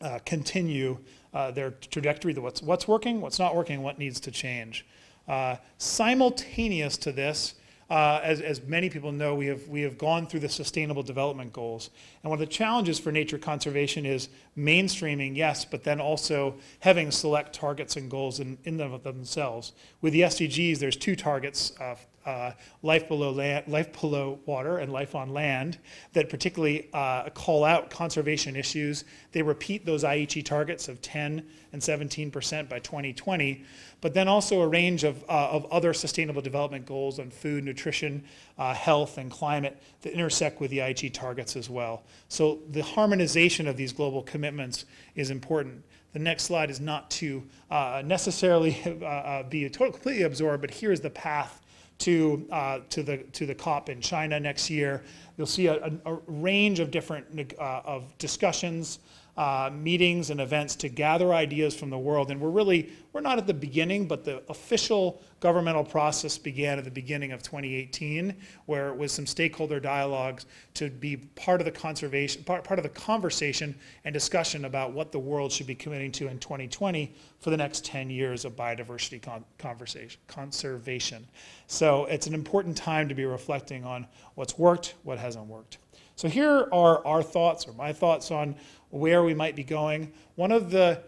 uh, continue uh, their trajectory, what's, what's working, what's not working, what needs to change. Uh, simultaneous to this, uh, as, as many people know, we have, we have gone through the Sustainable Development Goals. And one of the challenges for nature conservation is mainstreaming, yes, but then also having select targets and goals in, in them, themselves. With the SDGs, there's two targets uh, uh, life below land, life below water and life on land that particularly uh, call out conservation issues. They repeat those Aichi targets of 10 and 17 percent by 2020, but then also a range of, uh, of other sustainable development goals on food, nutrition, uh, health, and climate that intersect with the Aichi targets as well. So the harmonization of these global commitments is important. The next slide is not to uh, necessarily uh, be totally, completely absorbed, but here's the path to, uh, to, the, to the COP in China next year. You'll see a, a, range of different uh, of discussions, uh, meetings and events to gather ideas from the world. And we're really, we're not at the beginning, but the official governmental process began at the beginning of 2018, where it was some stakeholder dialogues to be part of the conservation, part, part of the conversation and discussion about what the world should be committing to in 2020 for the next 10 years of biodiversity con conversation, conservation. So it's an important time to be reflecting on what's worked, what hasn't worked. So here are our thoughts, or my thoughts on where we might be going. One of the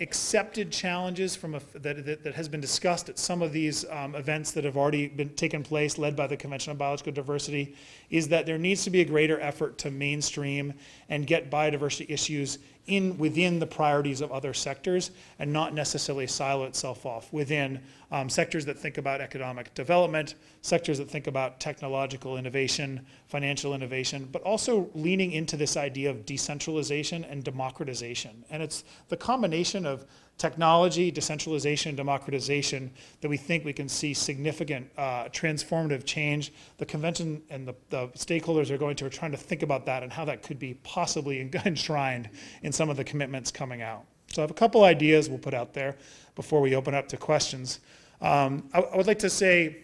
accepted challenges from a, that, that, that, has been discussed at some of these um, events that have already been taken place, led by the Convention on Biological Diversity, is that there needs to be a greater effort to mainstream and get biodiversity issues in within the priorities of other sectors and not necessarily silo itself off within um, sectors that think about economic development, sectors that think about technological innovation, financial innovation, but also leaning into this idea of decentralization and democratization. And it's the combination of technology, decentralization, democratization that we think we can see significant uh, transformative change. The convention and the, the, stakeholders are going to are trying to think about that and how that could be possibly enshrined in some of the commitments coming out. So I have a couple ideas we'll put out there before we open up to questions. Um, I, I would like to say,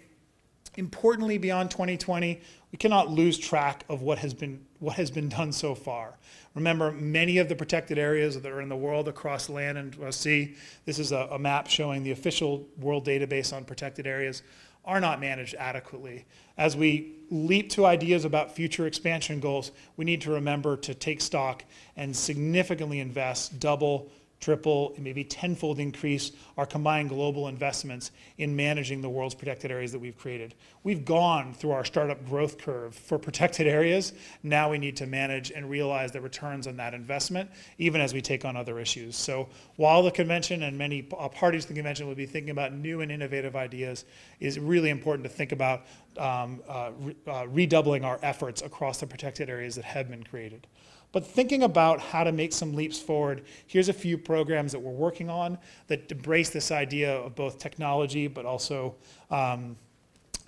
importantly, beyond 2020, we cannot lose track of what has been what has been done so far. Remember, many of the protected areas that are in the world across land and uh, sea, this is a, a map showing the official world database on protected areas, are not managed adequately. As we leap to ideas about future expansion goals, we need to remember to take stock and significantly invest, double, triple, maybe tenfold increase our combined global investments in managing the world's protected areas that we've created. We've gone through our startup growth curve for protected areas. Now we need to manage and realize the returns on that investment, even as we take on other issues. So while the convention and many uh, parties to the convention will be thinking about new and innovative ideas, it's really important to think about um, uh, re- uh, redoubling our efforts across the protected areas that have been created. But thinking about how to make some leaps forward, here's a few programs that we're working on that embrace this idea of both technology but also um,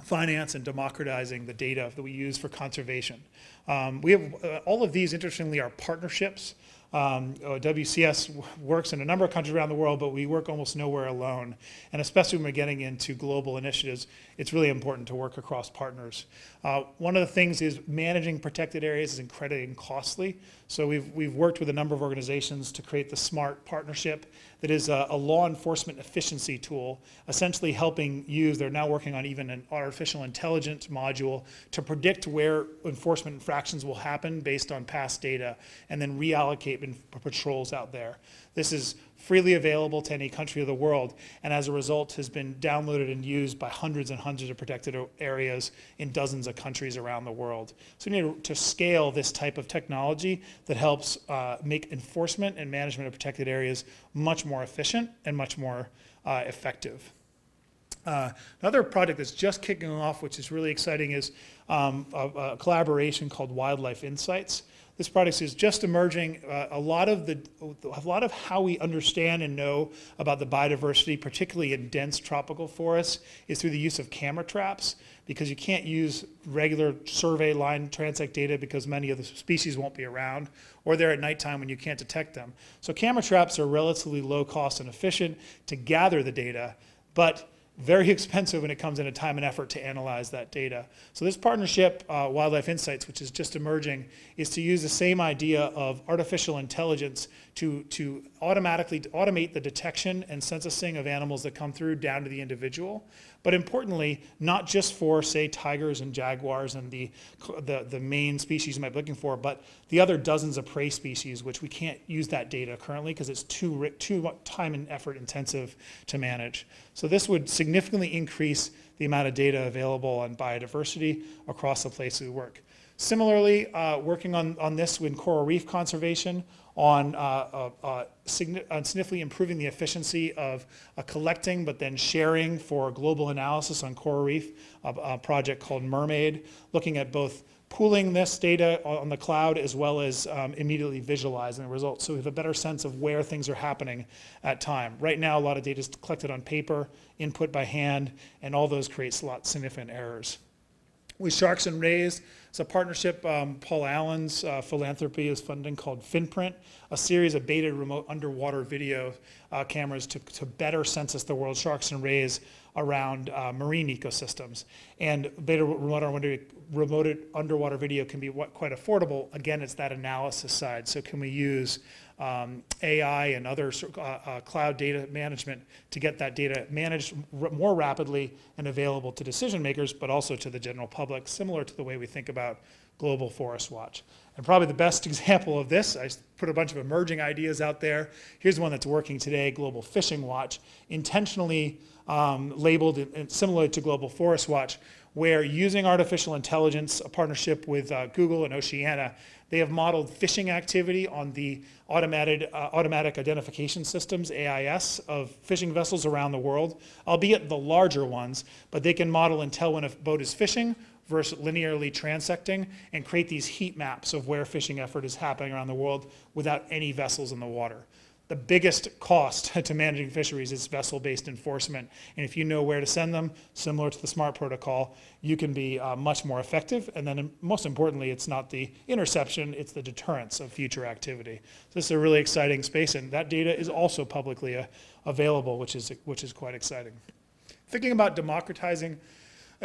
finance and democratizing the data that we use for conservation. Um, we have uh, all of these, interestingly, are partnerships. Um, uh, WCS works in a number of countries around the world, but we work almost nowhere alone. And especially when we're getting into global initiatives, it's really important to work across partners. Uh, one of the things is managing protected areas is incredibly costly. So we've, we've worked with a number of organizations to create the SMART partnership that is a, a law enforcement efficiency tool, essentially helping use, they're now working on even an artificial intelligence module to predict where enforcement infractions will happen based on past data and then reallocate patrols out there. This is freely available to any country of the world, and as a result has been downloaded and used by hundreds and hundreds of protected areas in dozens of countries around the world. So we need to scale this type of technology that helps uh, make enforcement and management of protected areas much more efficient and much more uh, effective. Uh, Another project that's just kicking off, which is really exciting, is um, a a collaboration called Wildlife Insights. This product is just emerging. Uh, A lot of the, a lot of how we understand and know about the biodiversity, particularly in dense tropical forests, is through the use of camera traps, because you can't use regular survey line transect data because many of the species won't be around, or they're at nighttime when you can't detect them. So camera traps are relatively low cost and efficient to gather the data, but very expensive when it comes into time and effort to analyze that data. So this partnership, uh, Wildlife Insights, which is just emerging, is to use the same idea of artificial intelligence to, to automatically automate the detection and censusing of animals that come through down to the individual. But importantly, not just for, say, tigers and jaguars and the, the, the main species you might be looking for, but the other dozens of prey species, which we can't use that data currently because it's too, too time and effort intensive to manage. So this would significantly increase the amount of data available on biodiversity across the places we work. Similarly, uh, working on, on this with coral reef conservation, on, uh, uh, uh, on significantly improving the efficiency of uh, collecting but then sharing for global analysis on coral reef, a, project called Mermaid, looking at both pooling this data on the cloud as well as um, immediately visualizing the results so we have a better sense of where things are happening at time. Right now, a lot of data is collected on paper, input by hand, and all those create significant errors with Sharks and Rays. It's a partnership. Um, Paul Allen's uh, philanthropy is funding called FinPrint, a series of baited remote underwater video uh, cameras to, to better census the world's sharks and rays around uh, marine ecosystems. And baited remote underwater, remote underwater video can be what, quite affordable. Again, it's that analysis side. So can we use um, AI and other uh, uh, cloud data management to get that data managed more rapidly and available to decision makers, but also to the general public, similar to the way we think about Global Forest Watch. And probably the best example of this, I put a bunch of emerging ideas out there. Here's one that's working today, Global Fishing Watch, intentionally um, labeled similar to Global Forest Watch, where using artificial intelligence, a partnership with uh, Google and Oceana, they have modeled fishing activity on the automated, uh, automatic identification systems, AIS, of fishing vessels around the world, albeit the larger ones, but they can model and tell when a boat is fishing versus linearly transecting and create these heat maps of where fishing effort is happening around the world without any vessels in the water. The biggest cost to managing fisheries is vessel-based enforcement. And if you know where to send them, similar to the SMART protocol, you can be uh, much more effective. And then most importantly, it's not the interception, it's the deterrence of future activity. So this is a really exciting space, and that data is also publicly uh, available, which is, which is quite exciting. Thinking about democratizing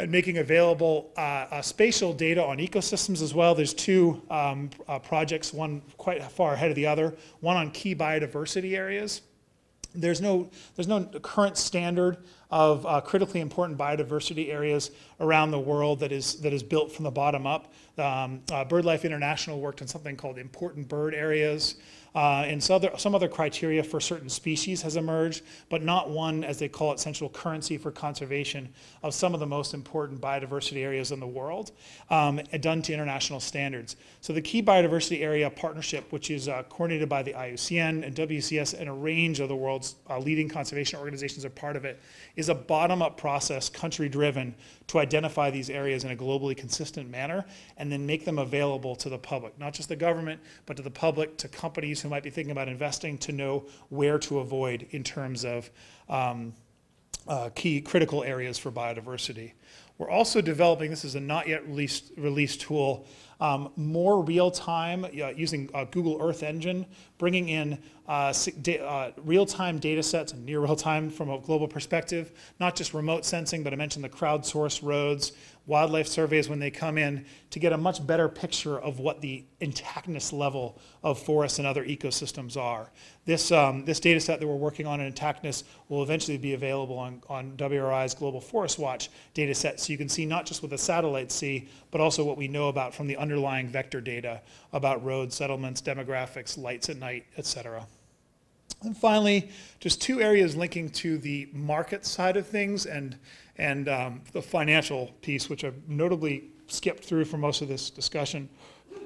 and making available uh, uh, spatial data on ecosystems as well. There's two um, uh, projects, one quite far ahead of the other, one on key biodiversity areas. There's no, there's no current standard of uh, critically important biodiversity areas around the world that is, that is built from the bottom up. Um, uh, BirdLife International worked on something called important bird areas. Uh, and so some other criteria for certain species has emerged, but not one, as they call it, central currency for conservation of some of the most important biodiversity areas in the world, um, done to international standards. So the key biodiversity area partnership, which is uh, coordinated by the IUCN and WCS and a range of the world's uh, leading conservation organizations are part of it, is a bottom-up process, country-driven, to identify these areas in a globally consistent manner and then make them available to the public, not just the government, but to the public, to companies who might be thinking about investing to know where to avoid in terms of um, uh, key critical areas for biodiversity. We're also developing, this is a not yet released, released tool, um, more real-time uh, using uh, Google Earth Engine, bringing in uh, uh, real-time data sets and near real-time from a global perspective, not just remote sensing, but I mentioned the crowdsourced roads, wildlife surveys when they come in to get a much better picture of what the intactness level of forests and other ecosystems are. This, um, this data set that we're working on in intactness will eventually be available on, on WRI's Global Forest Watch data set, so you can see not just what the satellites see, but also what we know about from the underlying vector data about roads, settlements, demographics, lights at night, et cetera. And finally, just two areas linking to the market side of things and, and um, the financial piece, which I've notably skipped through for most of this discussion.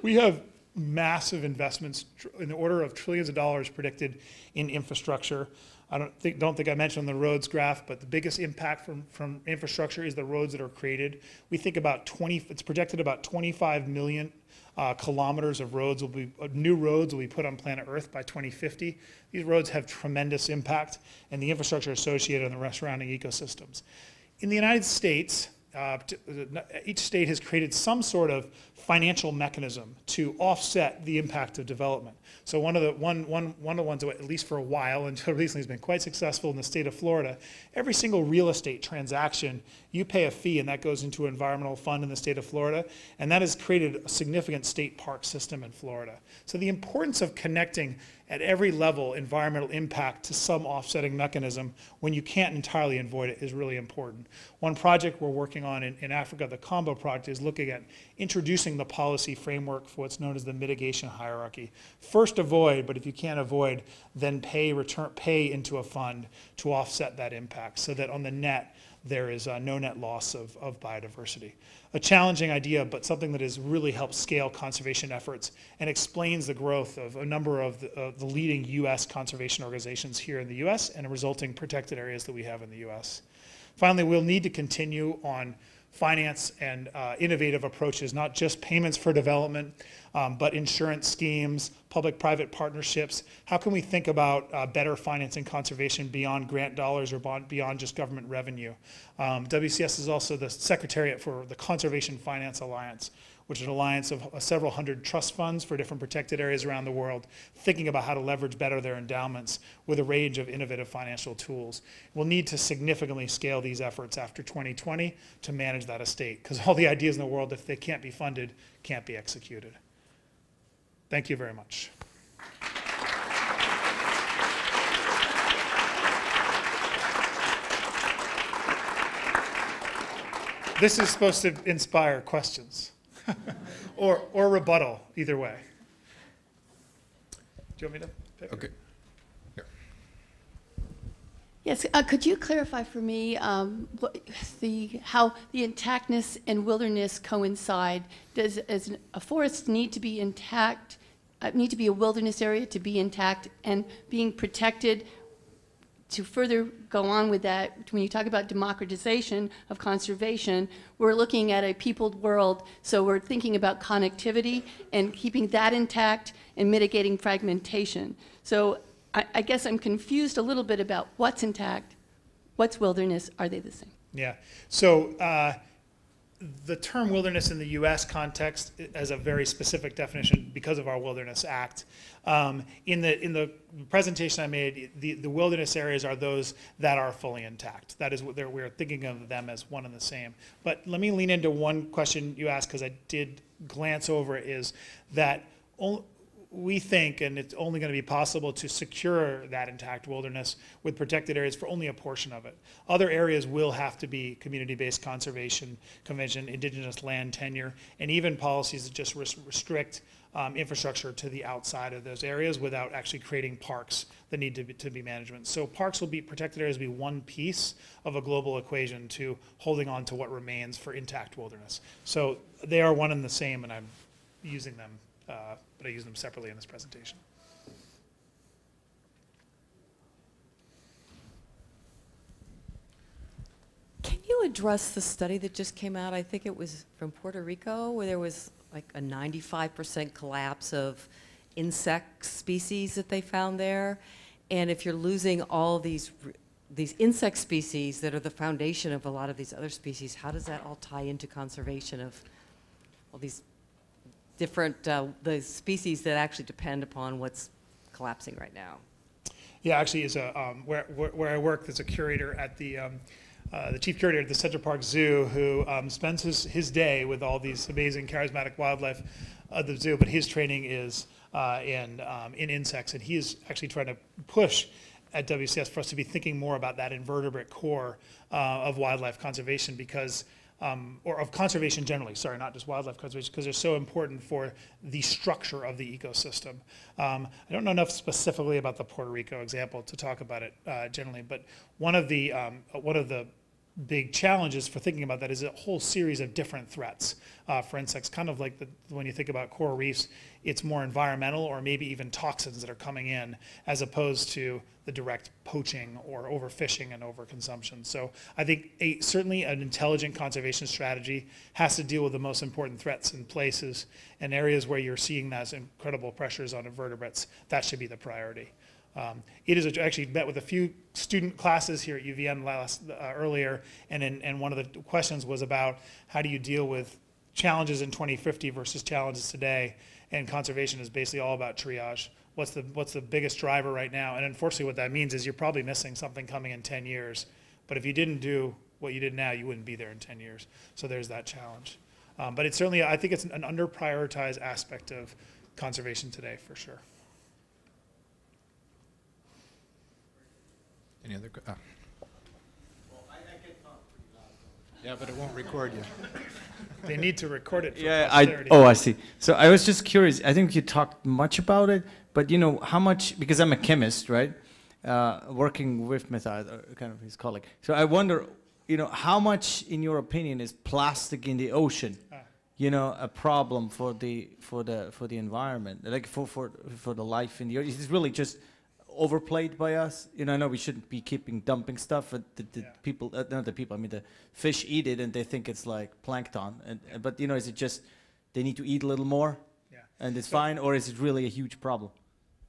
We have massive investments in the order of trillions of dollars predicted in infrastructure. I don't think, don't think I mentioned the roads graph, but the biggest impact from, from infrastructure is the roads that are created. We think about 20, it's projected about 25 million uh, kilometers of roads will be, uh, new roads will be put on planet Earth by 2050. These roads have tremendous impact and the infrastructure associated in the surrounding ecosystems. In the United States, uh, uh, each state has created some sort of financial mechanism to offset the impact of development. So one of the one one one of the ones at least for a while until recently has been quite successful in the state of Florida. Every single real estate transaction, you pay a fee, and that goes into an environmental fund in the state of Florida, and that has created a significant state park system in Florida. So the importance of connecting at every level environmental impact to some offsetting mechanism when you can't entirely avoid it is really important. One project we're working on in, in Africa, the Combo project, is looking at introducing the policy framework for what's known as the mitigation hierarchy. First avoid, but if you can't avoid, then pay, return, pay into a fund to offset that impact so that on the net, there is uh, no net loss of, of biodiversity. A challenging idea, but something that has really helped scale conservation efforts and explains the growth of a number of the, the leading U.S. conservation organizations here in the U.S. and resulting protected areas that we have in the U.S. Finally, we'll need to continue on finance and uh, innovative approaches, not just payments for development, um, but insurance schemes, public-private partnerships. How can we think about uh, better financing conservation beyond grant dollars or beyond just government revenue? Um, WCS is also the secretariat for the Conservation Finance Alliance, which is an alliance of uh, several hundred trust funds for different protected areas around the world, thinking about how to leverage better their endowments with a range of innovative financial tools. We'll need to significantly scale these efforts after 2020 to manage that estate, because all the ideas in the world, if they can't be funded, can't be executed. Thank you very much. This is supposed to inspire questions or, or rebuttal, either way. Do you want me to pick? Okay. Yes, uh, could you clarify for me um, what the, how the intactness and wilderness coincide? Does as a forest need to be intact, uh, need to be a wilderness area to be intact and being protected to further go on with that, when you talk about democratization of conservation, we're looking at a peopled world, so we're thinking about connectivity and keeping that intact and mitigating fragmentation. So I, I guess I'm confused a little bit about what's intact, what's wilderness, are they the same? Yeah. So uh, the term wilderness in the U.S. context has a very specific definition because of our Wilderness Act. Um, in the in the presentation I made, the, the wilderness areas are those that are fully intact. That is what we're thinking of them as one and the same. But let me lean into one question you asked because I did glance over is that only, we think, and it's only going to be possible to secure that intact wilderness with protected areas for only a portion of it. Other areas will have to be community-based conservation convention, indigenous land tenure, and even policies that just res- restrict um, infrastructure to the outside of those areas without actually creating parks that need to be, to be management. So parks will be, protected areas will be one piece of a global equation to holding on to what remains for intact wilderness. So they are one and the same, and I'm using them, uh, but I use them separately in this presentation. Can you address the study that just came out? I think it was from Puerto Rico, where there was like a 95% collapse of insect species that they found there. And if you're losing all these, these insect species that are the foundation of a lot of these other species, how does that all tie into conservation of all these different, uh, the species that actually depend upon what's collapsing right now? Yeah, actually, is a um, where, where where I work. There's a curator at the um, uh, the chief curator at the Central Park Zoo who um, spends his, his day with all these amazing charismatic wildlife of the zoo. But his training is uh, in um, in insects, and he is actually trying to push at WCS for us to be thinking more about that invertebrate core uh, of wildlife conservation because um, or of conservation generally, sorry, not just wildlife conservation, because they're so important for the structure of the ecosystem. Um, I don't know enough specifically about the Puerto Rico example to talk about it uh, generally, but one of the um, one of the big challenges for thinking about that is a whole series of different threats uh, for insects. Kind of like the, when you think about coral reefs, it's more environmental or maybe even toxins that are coming in as opposed to the direct poaching or overfishing and overconsumption. So I think a, certainly an intelligent conservation strategy has to deal with the most important threats in places and areas where you're seeing those incredible pressures on invertebrates. That should be the priority. Um, It is, a- actually met with a few student classes here at UVM last, uh, earlier, and in, and one of the questions was about how do you deal with challenges in 2050 versus challenges today? And conservation is basically all about triage. What's the, what's the biggest driver right now? And unfortunately, what that means is you're probably missing something coming in 10 years. But if you didn't do what you did now, you wouldn't be there in 10 years. So there's that challenge. Um, But it's certainly, I think it's an under prioritized aspect of conservation today, for sure. Any other? que- ah. Yeah, but it won't record you. They need to record it for Yeah, I, oh, I see. So I was just curious. I think you talked much about it, but you know, how much, because I'm a chemist, right? Uh, working with Matthias, uh, kind of his colleague. So I wonder, you know, how much, in your opinion, is plastic in the ocean, Ah. you know, a problem for the, for the, for the environment, like for, for, for the life in the earth? Is really just overplayed by us? You know, I know we shouldn't be keeping dumping stuff, but the, the Yeah. people, uh, not the people, I mean, the fish eat it and they think it's like plankton. And, uh, but, you know, is it just they need to eat a little more Yeah. and it's So- fine, or is it really a huge problem?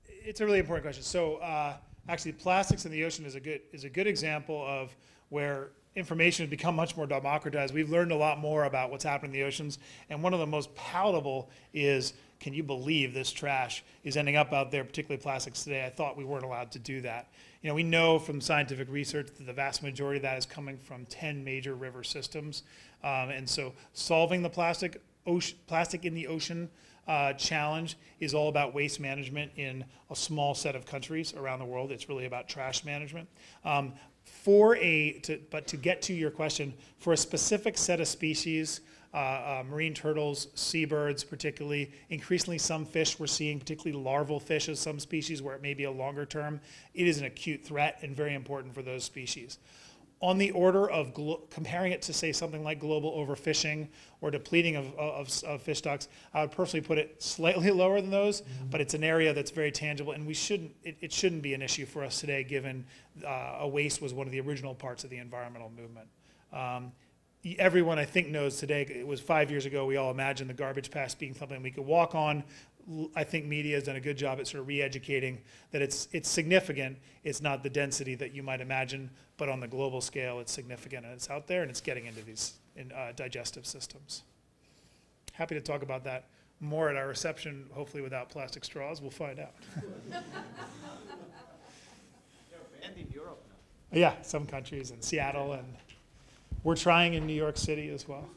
It's a really important question. So, uh, actually, plastics in the ocean is a good is a good example of where information has become much more democratized. We've learned a lot more about what's happening in the oceans, and one of the most palatable is, can you believe this trash is ending up out there, particularly plastics today? I thought we weren't allowed to do that. You know, we know from scientific research that the vast majority of that is coming from 10 major river systems, um, and so solving the plastic ocean, plastic in the ocean uh, challenge is all about waste management in a small set of countries around the world. It's really about trash management. Um, for a, to, but to get to your question, for a specific set of species, uh, uh, marine turtles, seabirds particularly, increasingly some fish we're seeing, particularly larval fish of some species where it may be a longer term, it is an acute threat and very important for those species on the order of comparing it to say something like global overfishing or depleting of, of, of fish stocks, I would personally put it slightly lower than those, but it's an area that's very tangible, and we shouldn't. It, it shouldn't be an issue for us today, given uh, a waste was one of the original parts of the environmental movement. Um, everyone I think knows today. It was five years ago. We all imagined the garbage patch being something we could walk on. I think media has done a good job at sort of re-educating that it's it's significant. It's not the density that you might imagine, but on the global scale, it's significant and it's out there and it's getting into these in, uh, digestive systems. Happy to talk about that more at our reception. Hopefully, without plastic straws, we'll find out. Yeah, some countries in Seattle and we're trying in New York City as well.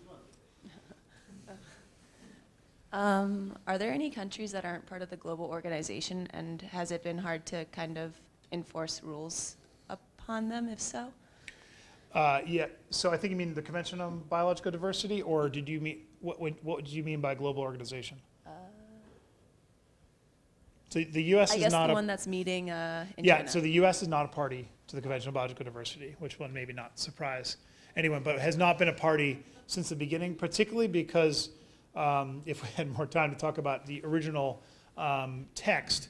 Um, are there any countries that aren't part of the global organization, and has it been hard to kind of enforce rules upon them, if so? Uh, yeah, so I think you mean the Convention on Biological Diversity, or did you mean, what, what, what did you mean by global organization? So the US I is guess not the a. one that's meeting uh, in Yeah, China. so the U.S. is not a party to the Convention on Biological Diversity, which will maybe not surprise anyone, but has not been a party since the beginning, particularly because um, if we had more time to talk about the original um, text,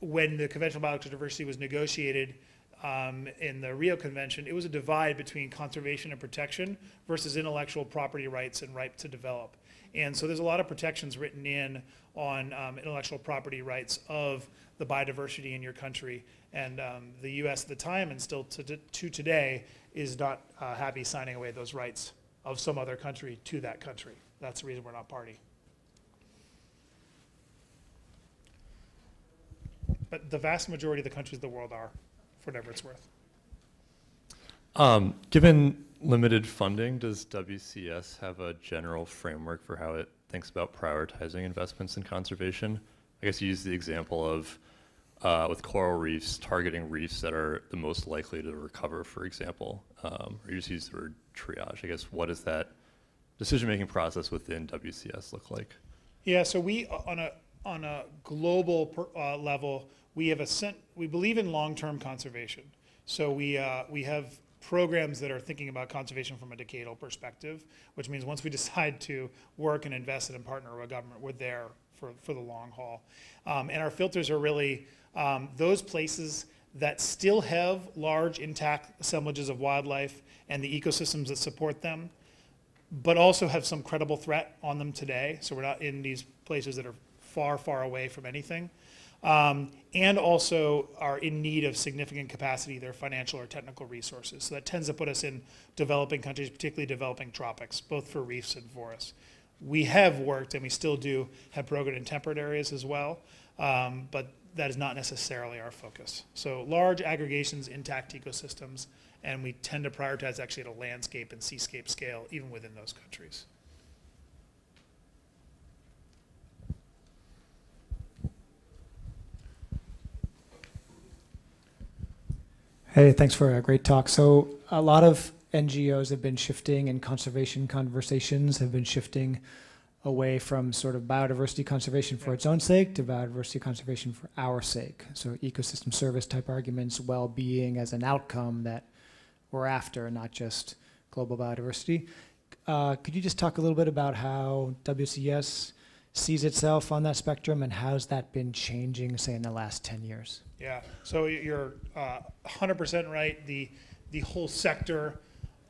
when the Convention on Biological Diversity was negotiated um, in the Rio Convention, it was a divide between conservation and protection versus intellectual property rights and right to develop. And so there's a lot of protections written in on um, intellectual property rights of the biodiversity in your country. And um, the U.S. at the time and still to, to today is not uh, happy signing away those rights of some other country to that country. That's the reason we're not party. But the vast majority of the countries of the world are, for whatever it's worth. Um, given limited funding, does WCS have a general framework for how it thinks about prioritizing investments in conservation? I guess you use the example of uh, with coral reefs targeting reefs that are the most likely to recover, for example, um, or you just use the word triage. I guess what does that decision-making process within WCS look like? Yeah, so we, uh, on a, on a global uh, level, we have a, we believe in long-term conservation. So we, uh, we have programs that are thinking about conservation from a decadal perspective, which means once we decide to work and invest and partner with government, we're there for, for the long haul. Um, and our filters are really um, those places that still have large intact assemblages of wildlife and the ecosystems that support them, but also have some credible threat on them today. So we're not in these places that are far, far away from anything. Um, and also are in need of significant capacity, either financial or technical resources. So that tends to put us in developing countries, particularly developing tropics, both for reefs and forests. We have worked, and we still do, have programmed in temperate areas as well, um, but that is not necessarily our focus. So large aggregations, intact ecosystems, and we tend to prioritize actually at a landscape and seascape scale, even within those countries. Hey, thanks for a great talk. So, a lot of NGOs have been shifting, and conservation conversations have been shifting away from sort of biodiversity conservation for its own sake to biodiversity conservation for our sake. So, ecosystem service type arguments, well being as an outcome that we're after, not just global biodiversity. Uh, could you just talk a little bit about how WCS sees itself on that spectrum and how's that been changing, say, in the last 10 years? Yeah, so you're uh, 100% right. The, the whole sector,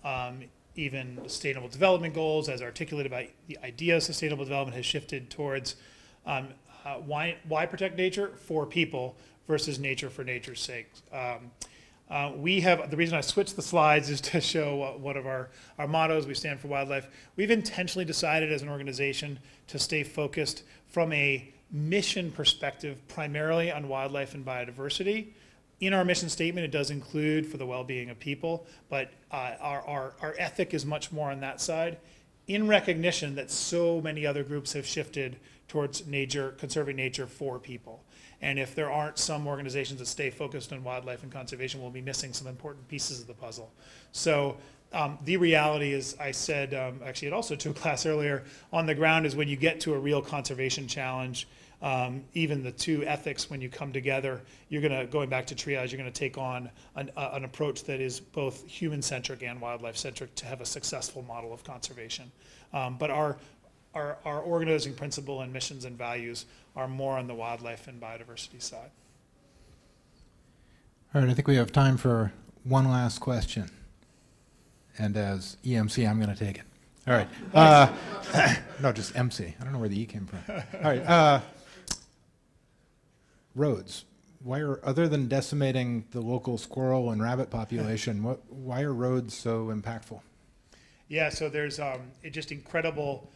um, even sustainable development goals, as articulated by the idea of sustainable development, has shifted towards um, uh, why, why protect nature for people versus nature for nature's sake. Um, uh, we have the reason I switched the slides is to show uh, one of our, our mottos. We stand for wildlife. We've intentionally decided as an organization to stay focused from a mission perspective primarily on wildlife and biodiversity. In our mission statement, it does include for the well-being of people, but uh, our, our, our ethic is much more on that side in recognition that so many other groups have shifted towards nature, conserving nature for people. And if there aren't some organizations that stay focused on wildlife and conservation, we'll be missing some important pieces of the puzzle. So um, the reality is, I said, um, actually, it also took class earlier, on the ground is when you get to a real conservation challenge, um, even the two ethics, when you come together, you're going to, going back to triage, you're going to take on an, uh, an approach that is both human-centric and wildlife-centric to have a successful model of conservation. Um, but our, our, our organizing principle and missions and values are more on the wildlife and biodiversity side. All right, I think we have time for one last question. And as EMC, I'm going to take it. All right. Uh, no, just MC. I don't know where the E came from. All right. Uh, roads. Why are, other than decimating the local squirrel and rabbit population, what, why are roads so impactful? Yeah, so there's um, just incredible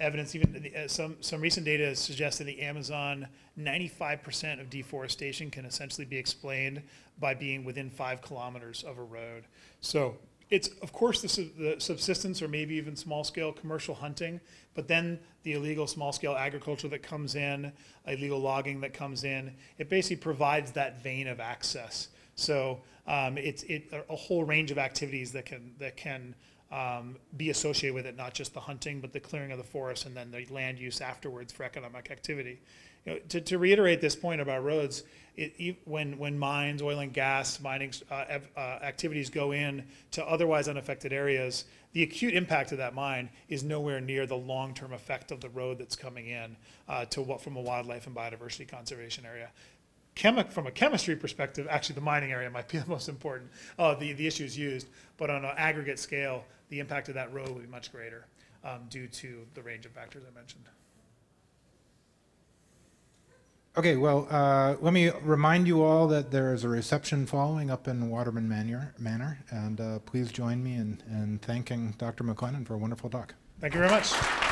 evidence. Even the, uh, some some recent data suggests that the Amazon, 95% of deforestation can essentially be explained by being within five kilometers of a road. So it's of course the, the subsistence or maybe even small scale commercial hunting, but then the illegal small scale agriculture that comes in, illegal logging that comes in, it basically provides that vein of access. So um, it's it a- whole range of activities that can that can um, be associated with it, not just the hunting, but the clearing of the forest and then the land use afterwards for economic activity. Know, to, to reiterate this point about roads, it, when, when mines, oil and gas, mining uh, uh, activities go in to otherwise unaffected areas, the acute impact of that mine is nowhere near the long-term effect of the road that's coming in uh, to what from a wildlife and biodiversity conservation area. Chemi- from a chemistry perspective, actually the mining area might be the most important. Uh, the, the issues used, but on an aggregate scale, the impact of that road will be much greater um, due to the range of factors I mentioned. Okay, well, uh, let me remind you all that there is a reception following up in Waterman Manor, Manor and uh, please join me in, in thanking Dr. McClennen for a wonderful talk. Thank you very much.